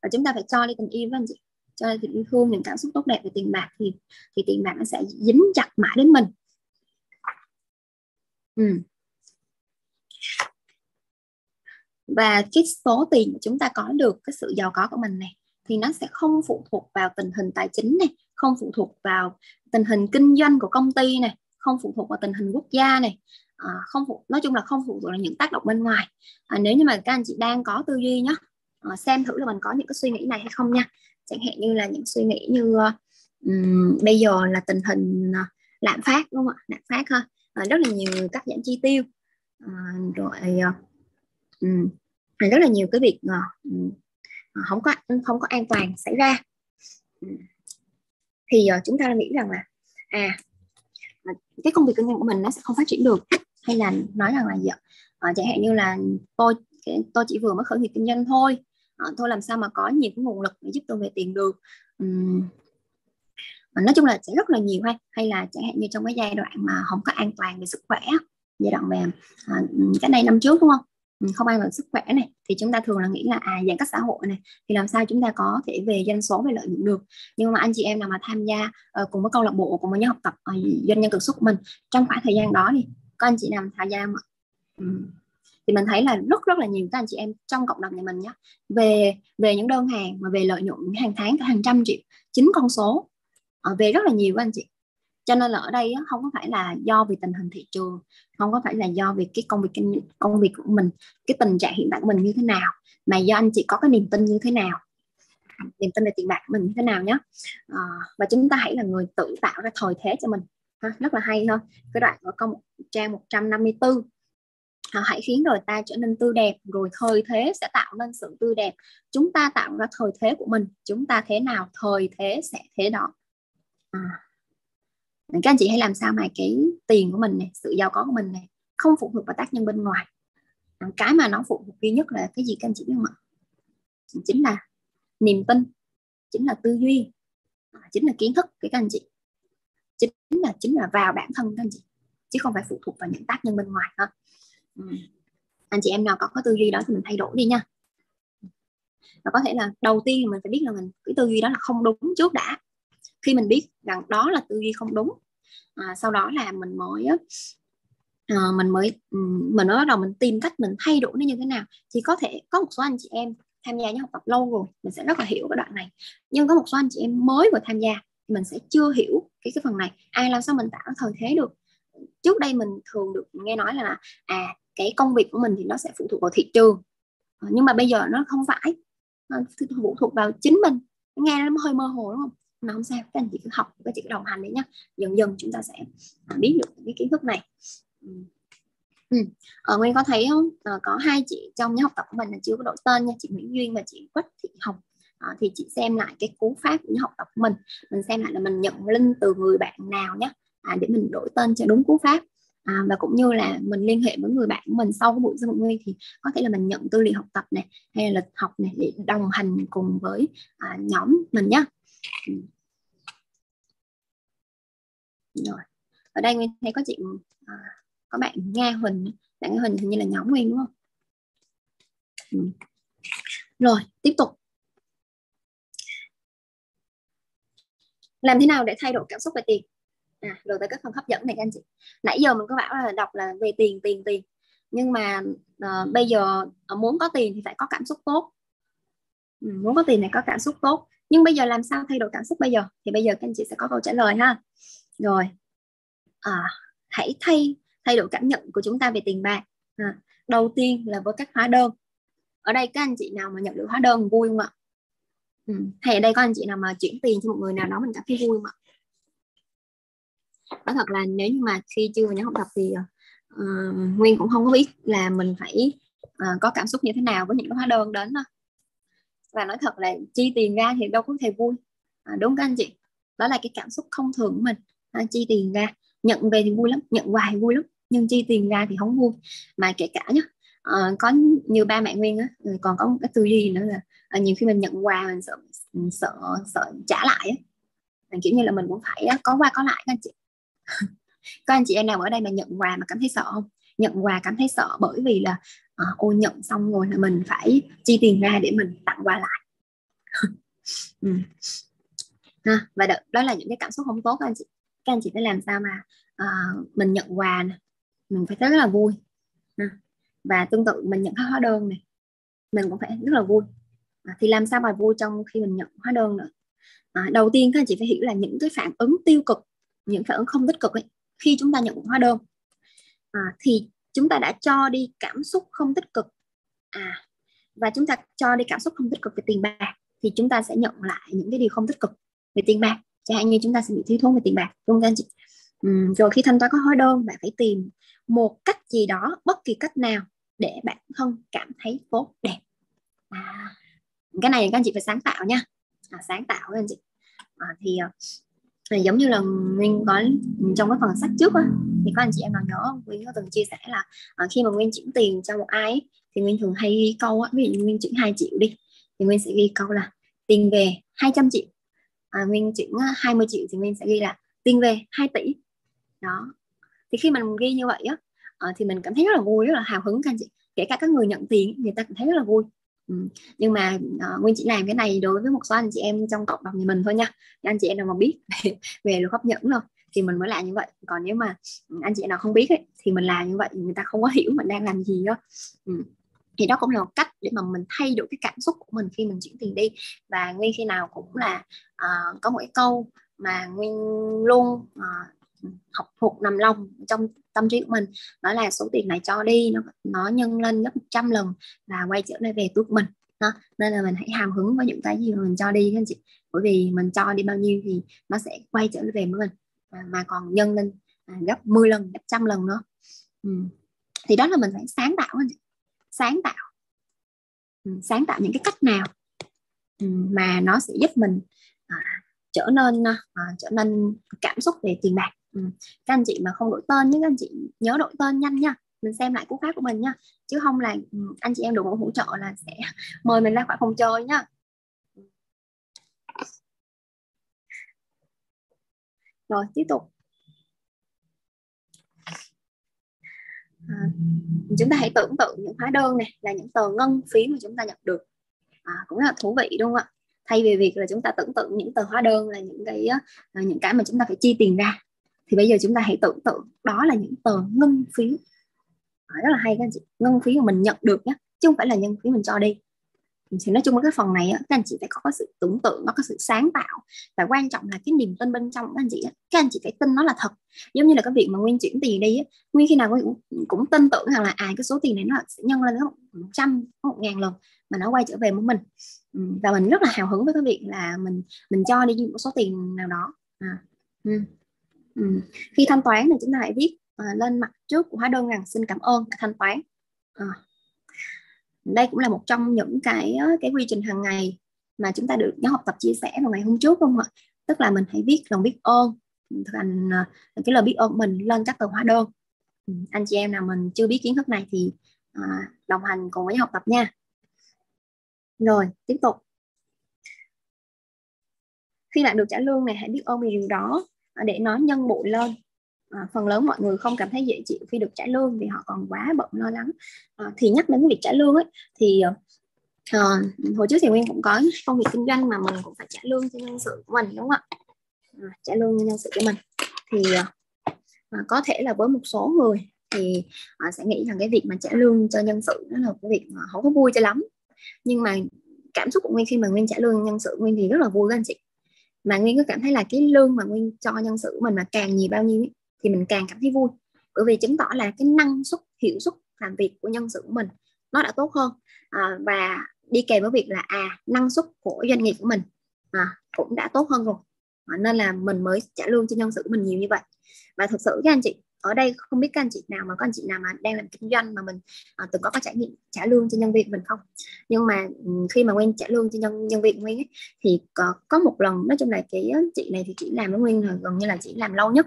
Và chúng ta phải cho đi tình yêu với anh chị, cho đi tình yêu thương, những cảm xúc tốt đẹp về tiền bạc thì thì tiền bạc nó sẽ dính chặt mãi đến mình. Ừ. và cái số tiền mà chúng ta có được, cái sự giàu có của mình này thì nó sẽ không phụ thuộc vào tình hình tài chính này không phụ thuộc vào tình hình kinh doanh của công ty này không phụ thuộc vào tình hình quốc gia này. À, không phụ nói chung là không phụ thuộc vào những tác động bên ngoài. À, nếu như mà các anh chị đang có tư duy nhá à, xem thử là mình có những cái suy nghĩ này hay không nha. Chẳng hạn như là những suy nghĩ như um, bây giờ là tình hình uh, lạm phát đúng không ạ? Lạm phát ha. À, rất là nhiều cắt giảm chi tiêu. À, rồi um, rất là nhiều cái việc uh, Ờ, không có không có an toàn xảy ra. Ừ. Thì uh, chúng ta nghĩ rằng là à ờ, cái công việc kinh doanh của mình nó sẽ không phát triển được. Hay là nói rằng là gì ạ? À, chẳng hạn như là tôi tôi chỉ vừa mới khởi nghiệp kinh doanh thôi. À, tôi làm sao mà có nhiều cái nguồn lực để giúp tôi về tiền được. Uhm, nói chung là sẽ rất là nhiều hay hay là chẳng hạn như trong cái giai đoạn mà không có an toàn về sức khỏe giai đoạn về à, cái này năm trước đúng không? Không an toàn sức khỏe này. Thì chúng ta thường là nghĩ là à giãn cách xã hội này thì làm sao chúng ta có thể về doanh số về lợi nhuận được. Nhưng mà anh chị em nào mà tham gia uh, cùng với câu lạc bộ cùng với nhóm học tập uh, doanh nhân cực xuất của mình trong khoảng thời gian đó thì có anh chị nào tham gia không ạ? Thì mình thấy là rất rất là nhiều các anh chị em trong cộng đồng nhà mình nhé về về những đơn hàng mà về lợi nhuận hàng tháng hàng trăm triệu chính con số. Uh, về rất là nhiều các anh chị cho nên là ở đây không có phải là do vì tình hình thị trường không có phải là do vì cái công việc công việc của mình cái tình trạng hiện tại của mình như thế nào mà do anh chị có cái niềm tin như thế nào niềm tin về tiền bạc của mình như thế nào nhé à, ờ, và chúng ta hãy là người tự tạo ra thời thế cho mình ha, rất là hay thôi. Cái đoạn ở công trang 154 à, hãy khiến đời ta trở nên tươi đẹp rồi thời thế sẽ tạo nên sự tươi đẹp. Chúng ta tạo ra thời thế của mình chúng ta thế nào thời thế sẽ thế đó. À, các anh chị hãy làm sao mà cái tiền của mình này, sự giàu có của mình này, không phụ thuộc vào tác nhân bên ngoài. Cái mà nó phụ thuộc duy nhất là cái gì, các anh chị biết không ạ? Chính là niềm tin, chính là tư duy à, chính là kiến thức của các anh chị. Chính là chính là vào bản thân, các anh chị, chứ không phải phụ thuộc vào những tác nhân bên ngoài ha ừ. anh chị em nào có có tư duy đó thì mình thay đổi đi nha. Và có thể là đầu tiên mình phải biết là mình, cái tư duy đó là không đúng trước đã khi mình biết rằng đó là tư duy không đúng à, sau đó là mình mới à, mình mới ừ, mình mới bắt đầu mình tìm cách mình thay đổi nó như thế nào. Thì có thể có một số anh chị em tham gia những học tập lâu rồi mình sẽ rất là hiểu cái đoạn này. Nhưng có một số anh chị em mới vừa tham gia mình sẽ chưa hiểu cái cái phần này. Ai làm sao mình tạo thời thế được? Trước đây mình thường được nghe nói là à cái công việc của mình thì nó sẽ phụ thuộc vào thị trường ờ, nhưng mà bây giờ nó không phải nó phụ thuộc vào chính mình. Nghe nó hơi mơ hồ đúng không? Mà không sao các anh chị cứ học các chị cứ đồng hành đấy nhá dần dần chúng ta sẽ à, biết được cái kiến thức này Ừ. Ờ, Nguyên có thấy không? À, có hai chị trong nhóm học tập của mình là chưa có đổi tên nha, chị Nguyễn Duyên và chị Quách Thị Hồng. À, thì chị xem lại cái cú pháp của nhóm học tập của mình, mình xem lại là mình nhận link từ người bạn nào nhé, à, để mình đổi tên cho đúng cú pháp. À, và cũng như là mình liên hệ với người bạn của mình sau cái buổi sinh nguyên thì có thể là mình nhận tư liệu học tập này hay là lịch học này để đồng hành cùng với à, nhóm mình nhé. Rồi. Ở đây Nguyên thấy có chị à, có bạn Nga Huỳnh bạn Nga Huỳnh hình như là nhóm Nguyên đúng không? Ừ. rồi tiếp tục. Làm thế nào để thay đổi cảm xúc về tiền? À, rồi tới cái phần hấp dẫn này các anh chị. Nãy giờ mình có bảo là đọc là về tiền tiền tiền. Nhưng mà uh, bây giờ ờ, muốn có tiền thì phải có cảm xúc tốt. Ừ, muốn có tiền này có cảm xúc tốt nhưng bây giờ làm sao thay đổi cảm xúc bây giờ? Thì bây giờ các anh chị sẽ có câu trả lời ha. Rồi. À, hãy thay thay đổi cảm nhận của chúng ta về tiền bạc à, đầu tiên là với các hóa đơn. Ở đây các anh chị nào mà nhận được hóa đơn vui không ạ? Ừ. hay ở đây có anh chị nào mà chuyển tiền cho một người nào đó mình cảm thấy vui không ạ? Nói thật là nếu như mà khi chưa vào nhóm học tập thì uh, nguyên cũng không có biết là mình phải uh, có cảm xúc như thế nào với những cái hóa đơn đến đó và nói thật là chi tiền ra thì đâu có thể vui. À, đúng các anh chị? Đó là cái cảm xúc không thường của mình. À, chi tiền ra. Nhận về thì vui lắm nhận quà thì vui lắm. Nhưng chi tiền ra thì không vui. Mà kể cả nhá uh, có như ba mẹ nguyên á ừ, còn có một cái tư duy nữa là uh, nhiều khi mình nhận quà mình sợ mình sợ sợ trả lại á. Kiểu như là mình cũng phải ờ, có qua có lại các anh chị. [LAUGHS] Có anh chị em nào ở đây mà nhận quà mà cảm thấy sợ không? Nhận quà cảm thấy sợ bởi vì là Ờ, à, ôi nhận xong rồi là mình phải chi tiền ra để mình tặng quà lại. [LAUGHS] Ừ. ha, và đó, đó là những cái cảm xúc không tốt các anh chị. Các anh chị phải làm sao mà à, mình nhận quà này, mình phải thấy rất là vui. Và tương tự mình nhận hóa đơn này mình cũng phải rất là vui. À, thì làm sao mà vui trong khi mình nhận hóa đơn nữa à, đầu tiên các anh chị phải hiểu là những cái phản ứng tiêu cực những phản ứng không tích cực ấy, khi chúng ta nhận hóa đơn. À, thì chúng ta đã cho đi cảm xúc không tích cực. À và chúng ta cho đi cảm xúc không tích cực về tiền bạc thì chúng ta sẽ nhận lại những cái điều không tích cực về tiền bạc. Chẳng hạn như chúng ta sẽ bị thiếu thốn về tiền bạc đúng không anh chị? Uhm, rồi khi thanh toán có hóa đơn bạn phải tìm một cách gì đó bất kỳ cách nào để bản thân cảm thấy tốt đẹp. À, cái này các anh chị phải sáng tạo nha. À, sáng tạo các anh chị. À, thì ờ, thì giống như là nguyên có trong cái phần sách trước á, thì có anh chị em nào nhớ không? Nguyên có từng chia sẻ là à, khi mà nguyên chuyển tiền cho một ai ấy, thì nguyên thường hay ghi câu á, ví dụ nguyên chuyển 2 triệu đi thì nguyên sẽ ghi câu là tiền về 200 triệu à, nguyên chuyển à, 20 triệu thì nguyên sẽ ghi là tiền về 2 tỷ đó. Thì khi mình ghi như vậy á uh, thì mình cảm thấy rất là vui rất là hào hứng các anh chị. Kể cả các người nhận tiền người ta cũng thấy rất là vui ừ. nhưng mà uh, nguyên chỉ làm cái này đối với một số anh chị em trong cộng đồng nhà mình thôi nha để anh chị em nào mà biết [LAUGHS] về, về luật hấp dẫn rồi thì mình mới làm như vậy còn nếu mà anh chị nào không biết ấy, thì mình làm như vậy người ta không có hiểu mình đang làm gì đó ừ. thì đó cũng là một cách để mà mình thay đổi cái cảm xúc của mình khi mình chuyển tiền đi và nguyên khi nào cũng là uh, có một cái câu mà nguyên luôn uh, học thuộc nằm lòng trong tâm trí của mình đó là số tiền này cho đi nó nó nhân lên gấp 100 lần và quay trở lại về túi của mình đó. nên là mình hãy hào hứng với những cái gì mà mình cho đi các anh chị bởi vì mình cho đi bao nhiêu thì nó sẽ quay trở lại về với mình à, mà còn nhân lên à, gấp 10 lần gấp trăm lần nữa ừ. thì đó là mình phải sáng tạo anh chị. sáng tạo ừ, sáng tạo những cái cách nào ừ, mà nó sẽ giúp mình à, trở nên à, trở nên cảm xúc về tiền bạc ừ. các anh chị mà không đổi tên nhé các anh chị nhớ đổi tên nhanh nha. Mình xem lại cú pháp của mình nha. Chứ không là ừ, anh chị em đội ngũ hỗ trợ là sẽ [LAUGHS] mời mình ra khỏi phòng chơi nhá rồi tiếp tục. À, chúng ta hãy tưởng tượng những hóa đơn này là những tờ ngân phí mà chúng ta nhận được. À, cũng rất là thú vị đúng không ạ? Thay vì việc là chúng ta tưởng tượng những tờ hóa đơn là những cái những cái mà chúng ta phải chi tiền ra thì bây giờ chúng ta hãy tưởng tượng đó là những tờ ngân phiếu à, rất là hay các anh chị. Ngân phiếu mà mình nhận được nhé chứ không phải là nhân phiếu mình cho đi. Thì nói chung với cái phần này các anh chị phải có sự tưởng tượng nó có sự sáng tạo. Và quan trọng là cái niềm tin bên trong các anh chị các anh chị phải tin nó là thật. Giống như là cái việc mà nguyên chuyển tiền đi nguyên khi nào nguyên cũng, cũng tin tưởng rằng là à cái số tiền này nó sẽ nhân lên một trăm một ngàn lần mà nó quay trở về với mình. Ừ, và mình rất là hào hứng với cái việc là mình mình cho đi một số tiền nào đó. À. ừ. Ừ. khi thanh toán thì chúng ta hãy viết uh, lên mặt trước của hóa đơn rằng xin cảm ơn thanh toán. À. đây cũng là một trong những cái cái quy trình hàng ngày mà chúng ta được nhóm học tập chia sẻ vào ngày hôm trước không ạ? Tức là mình hãy viết lòng biết ơn thành uh, cái lời biết ơn mình lên các tờ hóa đơn. Ừ, anh chị em nào mình chưa biết kiến thức này thì uh, đồng hành cùng với học tập nha. Rồi tiếp tục. Khi bạn được trả lương này hãy biết ơn vì điều đó. Ờ, để nó nhân bội lên. À, phần lớn mọi người không cảm thấy dễ chịu khi được trả lương vì họ còn quá bận lo lắng. À, thì nhắc đến việc trả lương ấy thì à, hồi trước thì nguyên cũng có công việc kinh doanh mà mình cũng phải trả lương cho nhân sự của mình đúng không ạ? À, trả lương cho nhân sự của mình. Thì à, có thể là với một số người thì họ sẽ nghĩ rằng cái việc mà trả lương cho nhân sự đó là cái việc mà không có vui cho lắm. Nhưng mà cảm xúc của nguyên khi mà nguyên trả lương nhân sự nguyên thì rất là vui các anh chị mà nguyên cứ cảm thấy là cái lương mà nguyên cho nhân sự của mình mà càng nhiều bao nhiêu ấy, thì mình càng cảm thấy vui. Bởi vì chứng tỏ là cái năng suất hiệu suất làm việc của nhân sự của mình nó đã tốt hơn. À, và đi kèm với việc là à năng suất của doanh nghiệp của mình à, cũng đã tốt hơn rồi. À, nên là mình mới trả lương cho nhân sự của mình nhiều như vậy. Và thực sự các anh chị ở đây không biết các anh chị nào mà có anh chị nào mà đang làm kinh doanh mà mình à, từng có có trải nghiệm trả lương cho nhân viên mình không? Nhưng mà khi mà nguyên trả lương cho nhân nhân viên nguyên ấy, thì có, có một lần nói chung là cái chị này thì chỉ làm với nguyên là gần như là chỉ làm lâu nhất.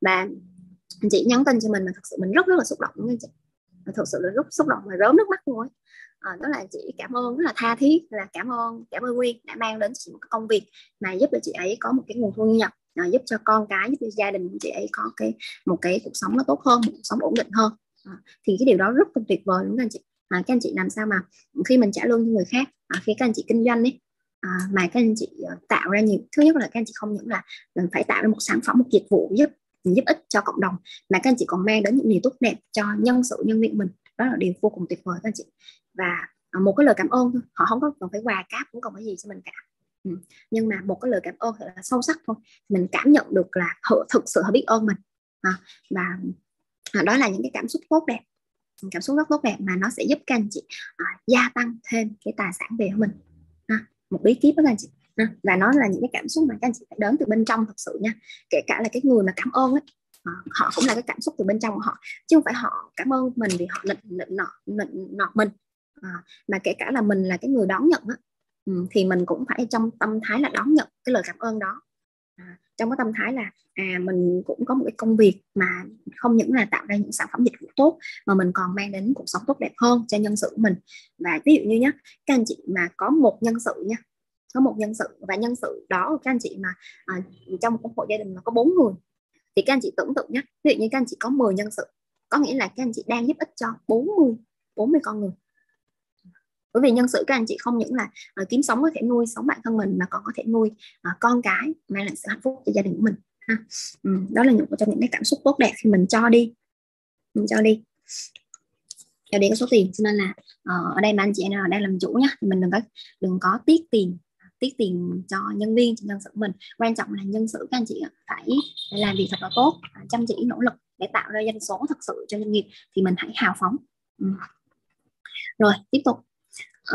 Và chị nhắn tin cho mình mà thật sự mình rất rất là xúc động nguyên chị. Thật sự là lúc xúc động mà rớm nước mắt luôn ấy. Ờ, à, đó là chị cảm ơn rất là tha thiết là cảm ơn cảm ơn nguyên đã mang đến chị một công việc mà giúp cho chị ấy có một cái nguồn thu nhập à, giúp cho con cái giúp cho gia đình của chị ấy có cái một cái cuộc sống nó tốt hơn một cuộc sống ổn định hơn. À, thì cái điều đó rất là tuyệt vời đúng không anh chị. À, các anh chị làm sao mà khi mình trả lương cho người khác à, khi các anh chị kinh doanh ấy à, mà các anh chị tạo ra nhiều thứ nhất là các anh chị không những là mình phải tạo ra một sản phẩm một dịch vụ giúp giúp ích cho cộng đồng mà các anh chị còn mang đến những điều tốt đẹp cho nhân sự nhân viên mình. Đó là điều vô cùng tuyệt vời các anh chị và à, một cái lời cảm ơn thôi. Họ không có cần phải quà cáp cũng còn cái gì cho mình cả. Ừ. nhưng mà một cái lời cảm ơn thật là sâu sắc thôi. Mình cảm nhận được là họ thực sự họ biết ơn mình. À, và à, đó là những cái cảm xúc tốt đẹp. Cảm xúc rất tốt đẹp mà nó sẽ giúp các anh chị à, gia tăng thêm cái tài sản về của mình. À, một bí kíp đó các anh chị. À, và nó là những cái cảm xúc mà các anh chị phải đến từ bên trong thật sự nha. Kể cả là cái người mà cảm ơn ấy à, họ cũng là cái cảm xúc từ bên trong của họ. Chứ không phải họ cảm ơn mình vì họ nịnh nịnh nọt nịnh nọt mình à, mà kể cả là mình là cái người đón nhận á ừ, thì mình cũng phải trong tâm thái là đón nhận cái lời cảm ơn đó. À, trong cái tâm thái là à mình cũng có một cái công việc mà không những là tạo ra những sản phẩm dịch vụ tốt mà mình còn mang đến cuộc sống tốt đẹp hơn cho nhân sự của mình. Và ví dụ như nhé các anh chị mà có một nhân sự nha có một nhân sự và nhân sự đó các anh chị mà à, trong một hộ gia đình mà có bốn người thì các anh chị tưởng tượng nhé ví dụ như các anh chị có 10 nhân sự có nghĩa là các anh chị đang giúp ích cho 40 40 con người bởi vì nhân sự các anh chị không những là uh, kiếm sống có thể nuôi sống bản thân mình mà còn có thể nuôi uh, con cái mang lại sự hạnh phúc cho gia đình của mình ha. Ừ, đó là những trong những cái cảm xúc tốt đẹp khi mình cho đi. Mình cho đi. Cho đi cái số tiền cho nên là uh, ở đây mà anh chị nào đang làm chủ nhá thì mình đừng có đừng có tiết tiền tiết tiền cho nhân viên cho nhân sự của mình. Quan trọng là nhân sự các anh chị phải làm việc thật là tốt à, chăm chỉ nỗ lực để tạo ra doanh số thật sự cho doanh nghiệp thì mình hãy hào phóng. Ừ. rồi tiếp tục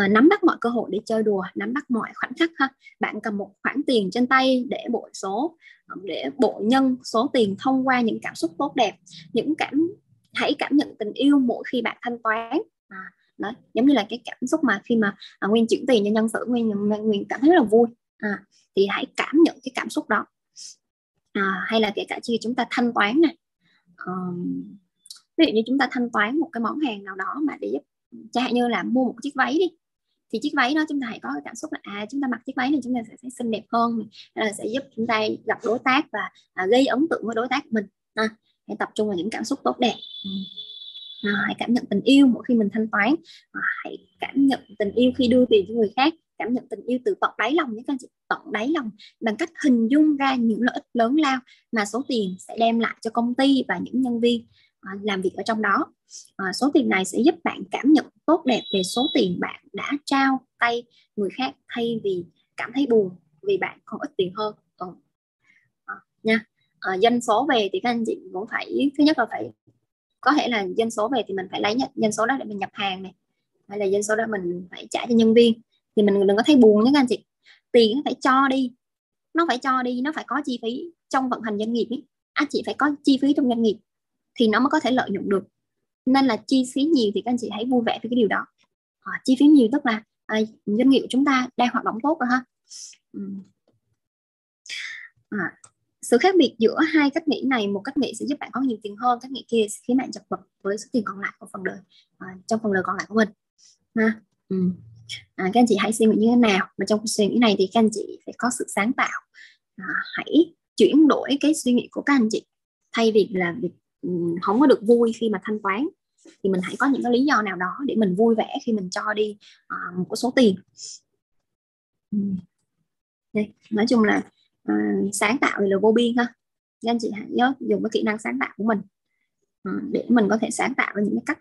uh, nắm bắt mọi cơ hội để chơi đùa nắm bắt mọi khoảnh khắc ha. Bạn cầm một khoản tiền trên tay để bội số ờ, để bộ nhân số tiền thông qua những cảm xúc tốt đẹp những cảm hãy cảm nhận tình yêu mỗi khi bạn thanh toán. À, đó giống như là cái cảm xúc mà khi mà à, nguyên chuyển tiền cho nhân sự nguyên nguyên cảm thấy rất là vui. À, thì hãy cảm nhận cái cảm xúc đó. À, hay là kể cả khi chúng ta thanh toán này ví dụ như chúng ta thanh toán một cái món hàng nào đó mà để giúp chẳng hạn như là mua một chiếc váy đi thì chiếc váy đó chúng ta hãy có cảm xúc là à chúng ta mặc chiếc váy này chúng ta sẽ, sẽ xinh đẹp hơn là sẽ giúp chúng ta gặp đối tác và à, gây ấn tượng với đối tác của mình. À, hãy tập trung vào những cảm xúc tốt đẹp. Ừ. À, hãy cảm nhận tình yêu mỗi khi mình thanh toán. À, hãy cảm nhận tình yêu khi đưa tiền cho người khác. Cảm nhận tình yêu từ tận đáy lòng những anh chị. Tận đáy lòng. Bằng cách hình dung ra những lợi ích lớn lao mà số tiền sẽ đem lại cho công ty và những nhân viên à, làm việc ở trong đó. À, số tiền này sẽ giúp bạn cảm nhận tốt đẹp về số tiền bạn đã trao tay người khác thay vì cảm thấy buồn vì bạn còn ít tiền hơn ừ. à, nha à, doanh số về thì các anh chị cũng phải thứ nhất là phải có thể là dân số về thì mình phải lấy dân số đó để mình nhập hàng này hay là dân số đó mình phải trả cho nhân viên thì mình đừng có thấy buồn nhé các anh chị tiền nó phải cho đi nó phải cho đi nó phải có chi phí trong vận hành doanh nghiệp ấy. anh chị phải có chi phí trong doanh nghiệp thì nó mới có thể lợi nhuận được nên là chi phí nhiều thì các anh chị hãy vui vẻ với cái điều đó. À, chi phí nhiều tức là à, doanh nghiệp của chúng ta đang hoạt động tốt rồi ha. À, sự khác biệt giữa hai cách nghĩ này một cách nghĩ sẽ giúp bạn có nhiều tiền hơn cách nghĩ kia sẽ khiến bạn chật vật với số tiền còn lại của phần đời à, trong phần đời còn lại của mình. Ha ừ. à, các anh chị hãy suy nghĩ như thế nào? Mà trong suy nghĩ này thì các anh chị phải có sự sáng tạo. À, hãy chuyển đổi cái suy nghĩ của các anh chị thay vì là việc không có được vui khi mà thanh toán thì mình hãy có những cái lý do nào đó để mình vui vẻ khi mình cho đi uh, một cái số tiền. Đây nói chung là uh, sáng tạo thì là vô biên ha. Nên anh chị hãy nhớ dùng cái kỹ năng sáng tạo của mình uh, để mình có thể sáng tạo với những cái cách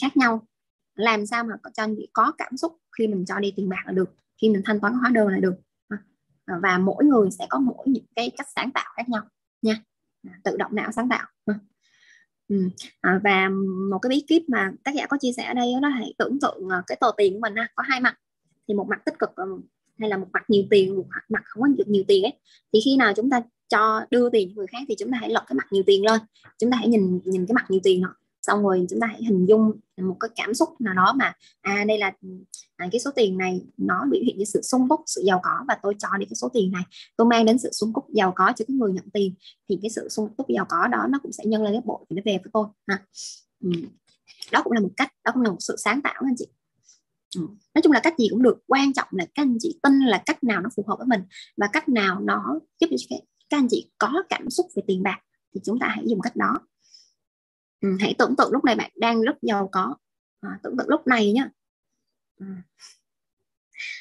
khác nhau. Làm sao mà cho anh chị có cảm xúc khi mình cho đi tiền bạc là được khi mình thanh toán hóa đơn là được và mỗi người sẽ có mỗi những cái cách sáng tạo khác nhau nha. Tự động não sáng tạo ừ. à, và một cái bí kíp mà tác giả có chia sẻ ở đây đó hãy tưởng tượng ờ, cái tờ tiền của mình ha, có hai mặt. Thì một mặt tích cực ờ, hay là một mặt nhiều tiền một mặt không có được nhiều tiền ấy. Thì khi nào chúng ta cho đưa tiền cho người khác thì chúng ta hãy lật cái mặt nhiều tiền lên. Chúng ta hãy nhìn nhìn cái mặt nhiều tiền đó xong rồi chúng ta hãy hình dung một cái cảm xúc nào đó mà à đây là à, cái số tiền này nó biểu hiện như sự sung túc sự giàu có và tôi cho đi cái số tiền này tôi mang đến sự sung túc giàu có cho cái người nhận tiền thì cái sự sung túc giàu có đó nó cũng sẽ nhân lên gấp bội thì nó về với tôi ha ừ. đó cũng là một cách đó cũng là một sự sáng tạo anh chị ừ. nói chung là cách gì cũng được quan trọng là các anh chị tin là cách nào nó phù hợp với mình và cách nào nó giúp cho các anh chị có cảm xúc về tiền bạc thì chúng ta hãy dùng cách đó ừ, hãy tưởng tượng lúc này bạn đang rất giàu có. À, tưởng tượng lúc này nhá. À.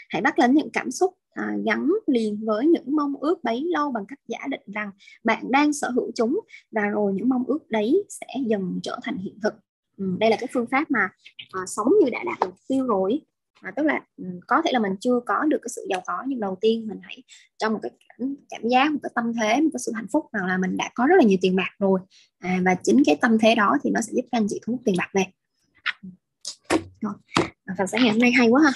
hãy bắt lên những cảm xúc à, gắn liền với những mong ước bấy lâu bằng cách giả định rằng bạn đang sở hữu chúng và rồi những mong ước đấy sẽ dần trở thành hiện thực. Ừ, đây là cái phương pháp mà à, sống như đã đạt mục tiêu rồi à, tức là ừ, có thể là mình chưa có được cái sự giàu có nhưng đầu tiên mình hãy trong một cái cảm, cảm giác một cái tâm thế một cái sự hạnh phúc rằng là mình đã có rất là nhiều tiền bạc rồi. À, và chính cái tâm thế đó thì nó sẽ giúp các anh chị thu hút tiền bạc về. Rồi à, phần sáng ngày hôm nay hay quá ha.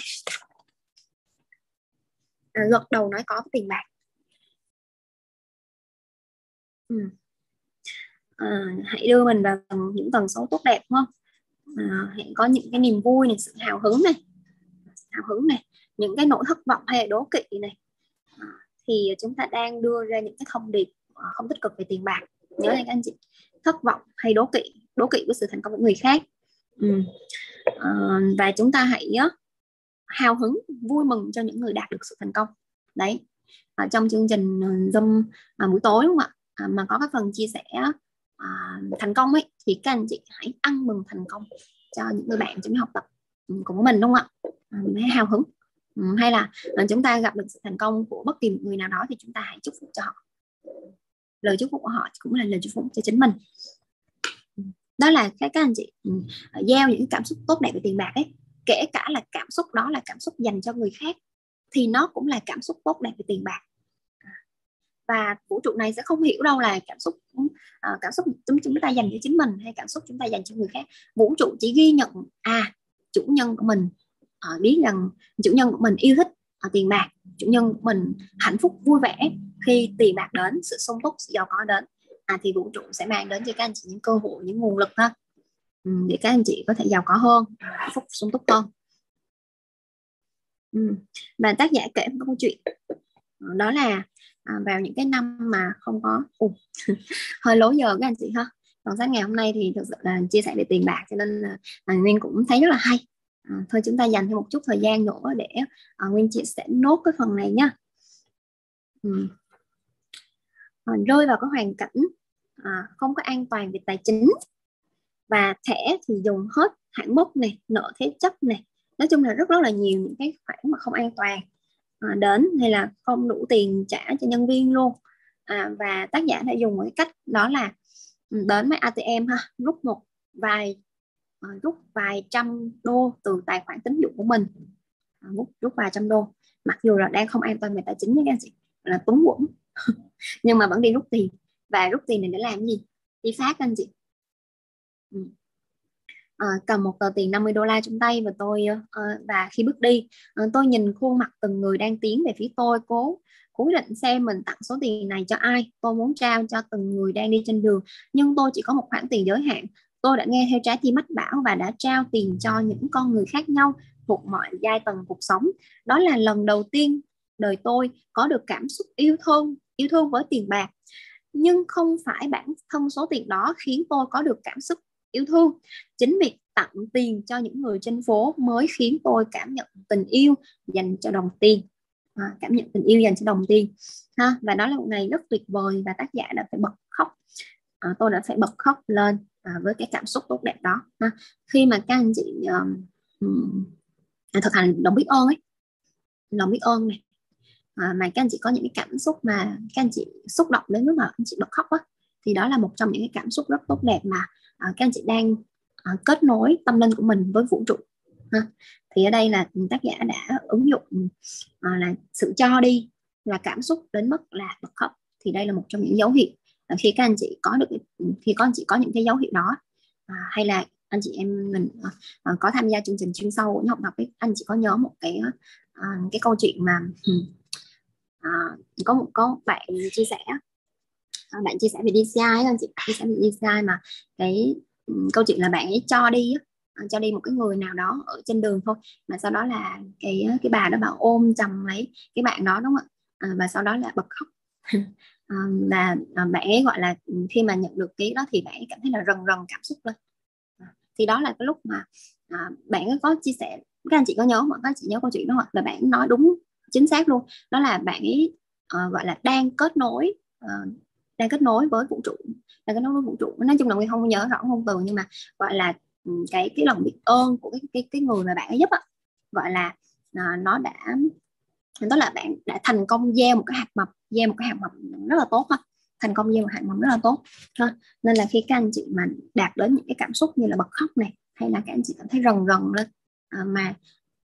À, gật đầu nói có tiền bạc. Ừ. à, hãy đưa mình vào những tần số tốt đẹp đúng không? À, hãy có những cái niềm vui này sự hào hứng này hào hứng này những cái nỗi thất vọng hay là đố kỵ này. À, thì chúng ta đang đưa ra những cái thông điệp à, không tích cực về tiền bạc. Nhớ này các anh chị. Thất vọng hay đố kỵ đố kỵ với sự thành công của người khác. Ừ. à, và chúng ta hãy uh, hào hứng vui mừng cho những người đạt được sự thành công. Đấy. À, trong chương trình ờ, zoom à, buổi tối đúng không ạ? À, mà có các phần chia sẻ à, thành công ấy thì các anh chị hãy ăn mừng thành công cho những người bạn trong học tập ừ, của mình đúng không ạ? À, hào hứng. Ừ, hay là ờ, chúng ta gặp được sự thành công của bất kỳ một người nào đó thì chúng ta hãy chúc phúc cho họ. Lời chúc phúc của họ cũng là lời chúc phúc cho chính mình. Đó là cái các anh chị ừ, ờ, gieo những cảm xúc tốt đẹp về tiền bạc ấy. Kể cả là cảm xúc đó là cảm xúc dành cho người khác thì nó cũng là cảm xúc tốt đẹp về tiền bạc. Và vũ trụ này sẽ không hiểu đâu là cảm xúc ừ, cảm xúc chúng chúng ta dành cho chính mình hay cảm xúc chúng ta dành cho người khác. Vũ trụ chỉ ghi nhận à chủ nhân của mình uh, biết rằng chủ nhân của mình yêu thích uh, tiền bạc. Chủ nhân của mình hạnh phúc vui vẻ khi tiền bạc đến sự sung túc sự giàu có đến. À, thì vũ trụ sẽ mang đến cho các anh chị những cơ hội những nguồn lực ha. Để các anh chị có thể giàu có hơn hạnh phúc sung túc hơn. Ừ. và tác giả kể một câu chuyện. Ờ, đó là à, vào những cái năm mà không có uh, [LAUGHS] hơi lố giờ các anh chị ha. Còn sáng ngày hôm nay thì thực sự là chia sẻ về tiền bạc cho nên là à, Nguyên cũng thấy rất là hay à, thôi chúng ta dành thêm một chút thời gian nữa để à, Nguyên chị sẽ nốt cái phần này nhá ừ. à, rơi vào cái hoàn cảnh à, không có an toàn về tài chính và thẻ thì dùng hết hạn mức này nợ thế chấp này. Nói chung là rất rất là nhiều những cái khoản mà không an toàn à, đến hay là không đủ tiền trả cho nhân viên luôn. À, và tác giả đã dùng một cái cách đó là ừ, đến máy ATM ha rút một vài Ờ, rút vài trăm đô từ tài khoản tín dụng của mình. Ờ, rút rút vài trăm đô. Mặc dù là đang không an toàn về tài chính nha các anh chị là túng quẫn [LAUGHS] nhưng mà vẫn đi rút tiền. Và rút tiền này để làm gì? Đi phát anh chị. Ừ. à, cầm một tờ tiền 50 đô la trong tay và tôi à, và khi bước đi à, tôi nhìn khuôn mặt từng người đang tiến về phía tôi cố cố định xem mình tặng số tiền này cho ai. Tôi muốn trao cho từng người đang đi trên đường nhưng tôi chỉ có một khoản tiền giới hạn tôi đã nghe theo trái tim mách bảo và đã trao tiền cho những con người khác nhau thuộc mọi giai tầng cuộc sống. Đó là lần đầu tiên đời tôi có được cảm xúc yêu thương yêu thương với tiền bạc. Nhưng không phải bản thân số tiền đó khiến tôi có được cảm xúc yêu thương. Chính việc tặng tiền cho những người trên phố mới khiến tôi cảm nhận tình yêu dành cho đồng tiền. À, cảm nhận tình yêu dành cho đồng tiền. Ha và đó là một ngày rất tuyệt vời và tác giả đã phải bật khóc. À, tôi đã phải bật khóc lên à, với cái cảm xúc tốt đẹp đó ha. khi mà các anh chị um, thực hành lòng biết ơn ấy lòng biết ơn này à, mà các anh chị có những cái cảm xúc mà các anh chị xúc động đến mức mà anh chị bật khóc á thì đó là một trong những cái cảm xúc rất tốt đẹp mà à, các anh chị đang à, kết nối tâm linh của mình với vũ trụ ha. thì ở đây là tác giả đã ứng dụng à, là sự cho đi là cảm xúc đến mức là bật khóc thì đây là một trong những dấu hiệu Ờ, khi các anh chị có được ừ, khi các anh chị có những cái dấu hiệu đó à, hay là anh chị em mình à, có tham gia chương trình chuyên sâu của học tập ấy anh chị có nhớ một cái à, cái câu chuyện mà à, có một có bạn chia sẻ à, bạn chia sẻ về DCI anh chị chia sẻ về DCI mà cái um, câu chuyện là bạn ấy cho đi à, cho đi một cái người nào đó ở trên đường thôi mà sau đó là cái cái bà đó bảo ôm chầm lấy cái bạn đó đúng không ạ? À, và sau đó là bật khóc. [LAUGHS] à, là ờ, bạn ấy gọi là ừ, khi mà nhận được ký đó thì bạn ấy cảm thấy là rần rần cảm xúc lên. À, thì đó là cái lúc mà à, bạn ấy có chia sẻ các anh chị có nhớ không? các anh chị nhớ câu chuyện đó không là bạn nói đúng chính xác luôn. Đó là bạn ấy uh, gọi là đang kết nối uh, đang kết nối với vũ trụ đang kết nối với vũ trụ. Nói chung là nguyên không nhớ rõ ngôn từ nhưng mà gọi là ừ, cái cái lòng biết ơn của cái cái cái người mà bạn ấy giúp á gọi là uh, nó đã đó là bạn đã thành công gieo một cái hạt mầm gieo một cái hạt mầm rất là tốt ha. Thành công gieo một hạt mầm rất là tốt ha. nên là khi các anh chị mà đạt đến những cái cảm xúc như là bật khóc này hay là các anh chị cảm thấy rần rần lên à, mà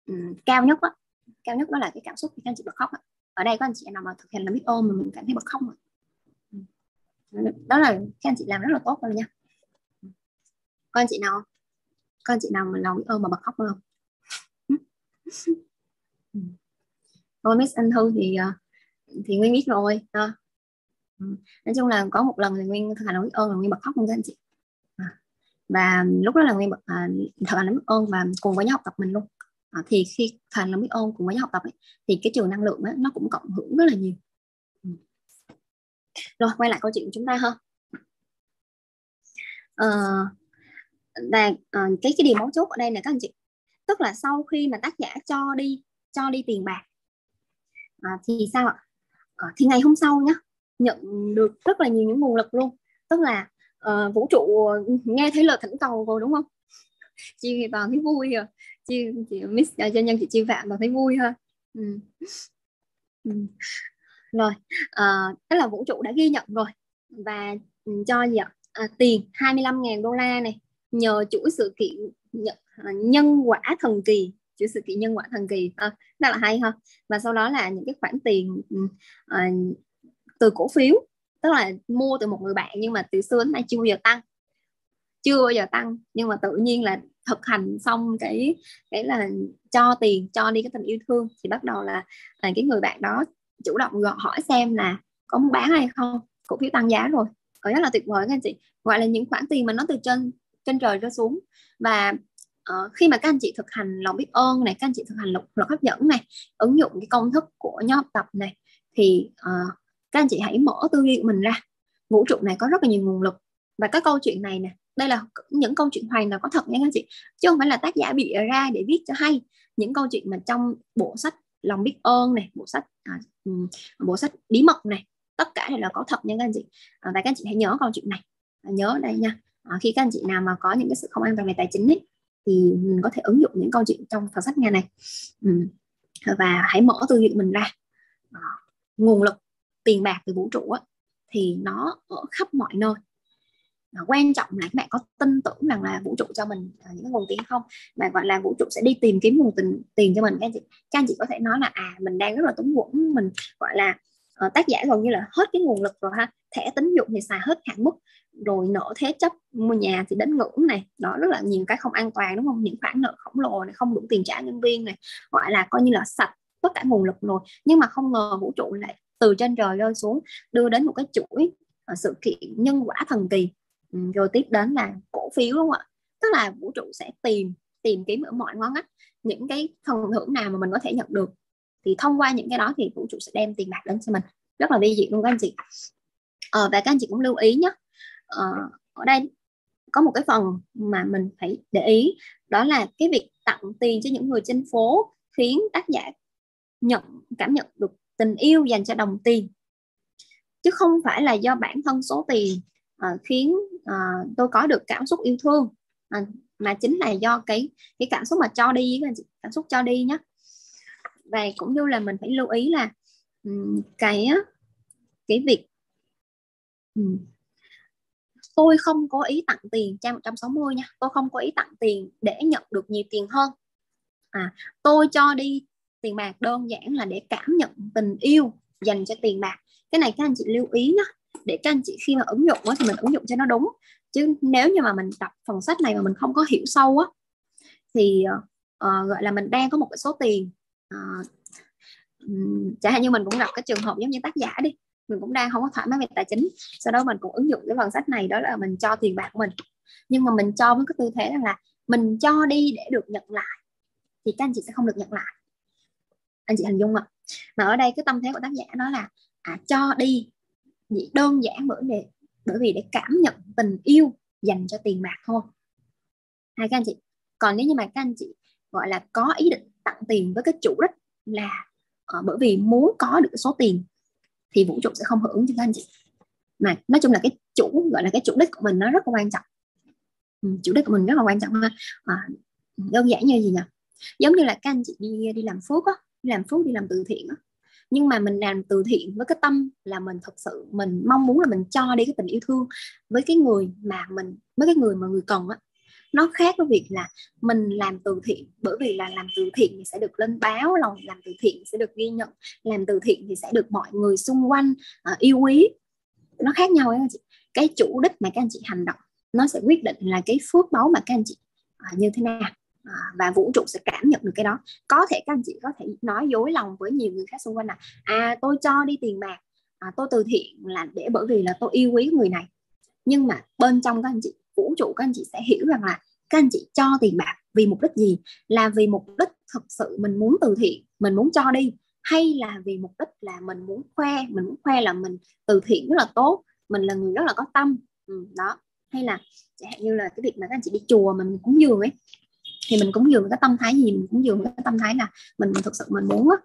um, cao nhất đó cao nhất đó là cái cảm xúc khi các anh chị bật khóc ở đây có anh chị nào mà thực hiện là biết ôm mà mình cảm thấy bật khóc rồi đó là các anh chị làm rất là tốt rồi nha. Có anh chị nào có anh chị nào mà lòng biết ôm mà bật khóc không? Thôi Miss Anh Thư thì ờ, thì Nguyên biết rồi à. nói chung là có một lần thì Nguyên thực hành biết ơn là Nguyên bật khóc luôn các anh chị à. và lúc đó là Nguyên bật à, thực hành biết ơn và cùng với nhau học tập mình luôn à, thì khi thành lòng biết ơn cùng với học tập ấy, thì cái trường năng lượng ấy, nó cũng cộng hưởng rất là nhiều ừ. rồi quay lại câu chuyện của chúng ta ha à, và à, cái cái điều mấu chốt ở đây là các anh chị tức là sau khi mà tác giả cho đi cho đi tiền bạc à, thì sao ạ? À, thì ngày hôm sau nhá nhận được rất là nhiều những nguồn lực luôn. Tức là uh, vũ trụ nghe thấy lời thỉnh cầu rồi đúng không? [LAUGHS] Chị toàn thấy vui rồi chị, chị miss à, cho nhân chị chi vạn toàn thấy vui ha. Ừ. Ừ. rồi uh, tức là vũ trụ đã ghi nhận rồi. Và ừ, cho gì ạ? À, tiền 25.000 đô la này nhờ chuỗi sự kiện à, nhân quả thần kỳ chuỗi sự kiện nhân quả thần kỳ. Ờ, à, rất là hay ha. Và sau đó là những cái khoản tiền uh, từ cổ phiếu tức là mua từ một người bạn nhưng mà từ xưa đến nay chưa bao giờ tăng. Chưa bao giờ tăng nhưng mà tự nhiên là thực hành xong cái cái là cho tiền cho đi cái tình yêu thương thì bắt đầu là, là cái người bạn đó chủ động gọi hỏi xem là có muốn bán hay không. Cổ phiếu tăng giá rồi. Ở rất là tuyệt vời các anh chị. Gọi là những khoản tiền mà nó từ trên trên trời rơi xuống. Và uh, khi mà các anh chị thực hành lòng biết ơn này các anh chị thực hành luật, luật hấp dẫn này ứng dụng cái công thức của nhóm học tập này thì uh, các anh chị hãy mở tư duy của mình ra. Vũ trụ này có rất là nhiều nguồn lực. Và các câu chuyện này nè đây là những câu chuyện hoàn toàn có thật nha các anh chị chứ không phải là tác giả bị ra để viết cho hay. Những câu chuyện mà trong bộ sách lòng biết ơn này bộ sách à, bộ sách bí mật này tất cả đều là có thật nha các anh chị. À, và các anh chị hãy nhớ câu chuyện này. À, nhớ đây nha. À, khi các anh chị nào mà có những cái sự không an toàn về tài chính ấy, thì mình có thể ứng dụng những câu chuyện trong phần sách ngày này. Ừ. Và hãy mở tư duy mình ra. Nguồn lực, tiền bạc từ vũ trụ thì nó ở khắp mọi nơi. Và quan trọng là các bạn có tin tưởng rằng là vũ trụ cho mình à, những nguồn tiền không? Mà gọi là vũ trụ sẽ đi tìm kiếm nguồn tiền tiền cho mình. Các anh chị, các anh chị có thể nói là à mình đang rất là túng quẫn, mình gọi là uh, tác giả gần như là hết cái nguồn lực rồi ha. Thẻ tín dụng thì xài hết hạn mức rồi nợ thế chấp mua nhà thì đến ngưỡng này. Đó rất là nhiều cái không an toàn đúng không? Những khoản nợ khổng lồ này không đủ tiền trả nhân viên này gọi là coi như là sạch tất cả nguồn lực rồi. Nhưng mà không ngờ vũ trụ lại từ trên trời rơi xuống đưa đến một cái chuỗi ờ, sự kiện nhân quả thần kỳ. Ừ, rồi tiếp đến là cổ phiếu đúng không ạ? Tức là vũ trụ sẽ tìm tìm kiếm ở mọi ngõ ngách những cái phần thưởng nào mà mình có thể nhận được thì thông qua những cái đó thì vũ trụ sẽ đem tiền bạc đến cho mình. Rất là vi diệu luôn các anh chị. Ờ, và các anh chị cũng lưu ý nhé ờ, ở đây có một cái phần mà mình phải để ý đó là cái việc tặng tiền cho những người trên phố khiến tác giả nhận cảm nhận được tình yêu dành cho đồng tiền. Chứ không phải là do bản thân số tiền uh, khiến uh, tôi có được cảm xúc yêu thương uh, mà chính là do cái cái cảm xúc mà cho đi cảm xúc cho đi nhé và cũng như là mình phải lưu ý là um, cái cái việc um, tôi không có ý tặng tiền trang 160 nha tôi không có ý tặng tiền để nhận được nhiều tiền hơn. À tôi cho đi tiền bạc đơn giản là để cảm nhận tình yêu dành cho tiền bạc. Cái này các anh chị lưu ý nhá để các anh chị khi mà ứng dụng thì mình ứng dụng cho nó đúng. Chứ nếu như mà mình đọc phần sách này mà mình không có hiểu sâu á thì uh, gọi là mình đang có một cái số tiền uh, chẳng hạn như mình cũng gặp cái trường hợp giống như tác giả đi mình cũng đang không có thoải mái về tài chính sau đó mình cũng ứng dụng cái phần sách này đó là mình cho tiền bạc của mình. Nhưng mà mình cho với cái tư thế là mình cho đi để được nhận lại thì các anh chị sẽ không được nhận lại. Anh chị hình dung ạ mà ở đây cái tâm thế của tác giả đó là à, cho đi chỉ đơn giản bởi vì bởi vì để cảm nhận tình yêu dành cho tiền bạc thôi. Hai các anh chị còn nếu như mà các anh chị gọi là có ý định tặng tiền với cái chủ đích là uh, bởi vì muốn có được số tiền thì vũ trụ sẽ không hưởng cho các anh chị. Mà nói chung là cái chủ gọi là cái chủ đích của mình nó rất là quan trọng. Ừ, chủ đích của mình rất là quan trọng ha. À, đơn giản như gì nhỉ? Giống như là các anh chị đi đi làm phước á đi làm phước đi làm từ thiện á. Nhưng mà mình làm từ thiện với cái tâm là mình thật sự mình mong muốn là mình cho đi cái tình yêu thương với cái người mà mình với cái người mà người cần á nó khác với việc là mình làm từ thiện bởi vì là làm từ thiện thì sẽ được lên báo lòng làm từ thiện sẽ được ghi nhận làm từ thiện thì sẽ được mọi người xung quanh uh, yêu quý. Nó khác nhau ấy anh chị. Cái chủ đích mà các anh chị hành động nó sẽ quyết định là cái phước báu mà các anh chị uh, như thế nào à, và vũ trụ sẽ cảm nhận được cái đó. Có thể các anh chị có thể nói dối lòng với nhiều người khác xung quanh là à tôi cho đi tiền bạc à, tôi từ thiện là để bởi vì là tôi yêu quý người này. Nhưng mà bên trong các anh chị vũ trụ các anh chị sẽ hiểu rằng là các anh chị cho tiền bạc vì mục đích gì? Là vì mục đích thực sự mình muốn từ thiện mình muốn cho đi hay là vì mục đích là mình muốn khoe mình muốn khoe là mình từ thiện rất là tốt mình là người rất là có tâm. Ừ, đó. Hay là chẳng hạn như là cái việc mà các anh chị đi chùa mình cúng dường ấy thì mình cúng dường cái tâm thái gì? Mình cúng dường cái tâm thái là mình thực sự mình muốn uh,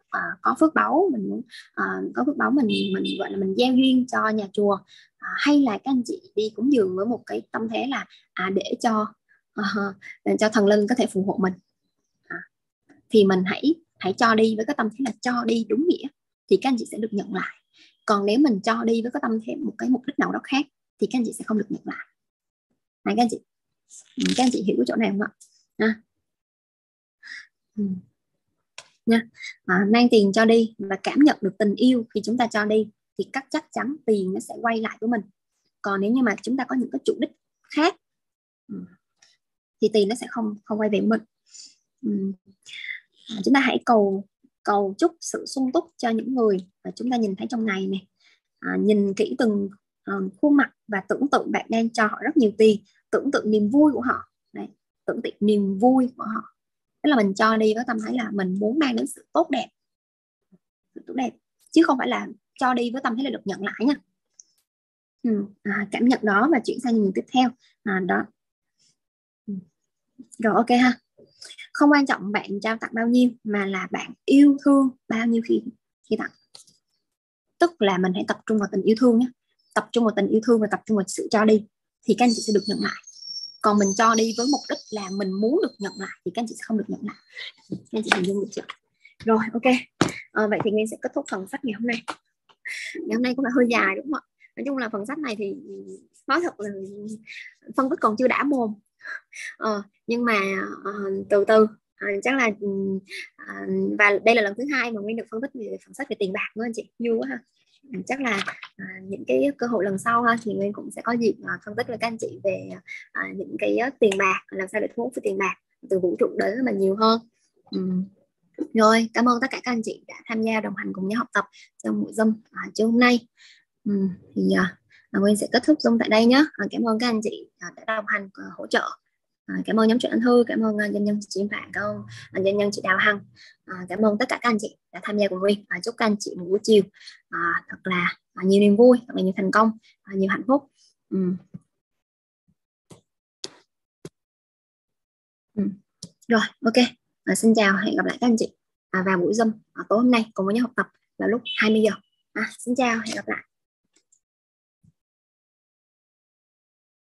có phước báu mình muốn uh, có phước báu mình mình gọi là mình gieo duyên cho nhà chùa à, hay là các anh chị đi cúng dường với một cái tâm thế là à, để cho à, để cho thần linh có thể phù hộ mình. À, thì mình hãy hãy cho đi với cái tâm thế là cho đi đúng nghĩa thì các anh chị sẽ được nhận lại. Còn nếu mình cho đi với cái tâm thế một cái mục đích nào đó khác thì các anh chị sẽ không được nhận lại. Này các anh chị ừ, các anh chị hiểu cái chỗ này không ạ? À. Ừ. nha. À, mang tiền cho đi và cảm nhận được tình yêu khi chúng ta cho đi thì các chắc chắn tiền nó sẽ quay lại của mình. Còn nếu như mà chúng ta có những cái chủ đích khác ừ, thì tiền nó sẽ không không quay về mình. Ừ. À, chúng ta hãy cầu cầu chúc sự sung túc cho những người mà chúng ta nhìn thấy trong ngày này. À, nhìn kỹ từng uh, khuôn mặt và tưởng tượng bạn đang cho họ rất nhiều tiền tưởng tượng niềm vui của họ. Đấy, tưởng tượng niềm vui của họ. Tức là mình cho đi với tâm thái là mình muốn mang đến sự tốt đẹp. Sự tốt đẹp. Chứ không phải là cho đi với tâm thế là được nhận lại nha. Ừ, à, cảm nhận đó và chuyển sang người tiếp theo. À, đó. Ừ. Rồi ok ha. Không quan trọng bạn trao tặng bao nhiêu mà là bạn yêu thương bao nhiêu khi khi tặng. Tức là mình hãy tập trung vào tình yêu thương nhé. Tập trung vào tình yêu thương và tập trung vào sự cho đi thì các anh chị sẽ được nhận lại. Còn mình cho đi với mục đích là mình muốn được nhận lại thì các anh chị sẽ không được nhận lại. Các anh chị hình dung được chưa? Rồi ok. À, vậy thì mình sẽ kết thúc phần phát ngày hôm nay ngày hôm nay cũng là hơi dài đúng không ạ? Nói chung là phần sách này thì nói thật là phân tích còn chưa đã mồm. Ờ, nhưng mà uh, từ từ. À, chắc là à, và đây là lần thứ hai mà nguyên được phân tích về phần sách về tiền bạc nữa anh chị. Vui quá ha. Ừ, chắc là à, những cái cơ hội lần sau ha thì nguyên cũng sẽ có dịp à, phân tích với các anh chị về à, những cái tiền bạc làm sao để thu hút tiền bạc từ vũ trụ đến mà nhiều hơn. Ừ rồi cảm ơn tất cả các anh chị đã tham gia đồng hành cùng nhau học tập trong buổi zoom à, chiều hôm nay ừ. thì à, à, nguyên sẽ kết thúc zoom tại đây nhé à, cảm ơn các anh chị à, đã đồng hành à, hỗ trợ À, cảm ơn nhóm chuyện anh Thư, cảm ơn uh, doanh nhân chị Phạm, cảm ơn uh, doanh nhân chị Đào Hằng, à, cảm ơn tất cả các anh chị đã tham gia cùng Nguyên. À, chúc các anh chị một buổi chiều à, thật là à, nhiều niềm vui, thật là nhiều thành công, à, nhiều hạnh phúc. Ừ. Ừ. Rồi, ok. À, xin chào, hẹn gặp lại các anh chị à, vào buổi Zoom à, tối hôm nay cùng với nhau học tập vào lúc 20 giờ. À, xin chào, hẹn gặp lại.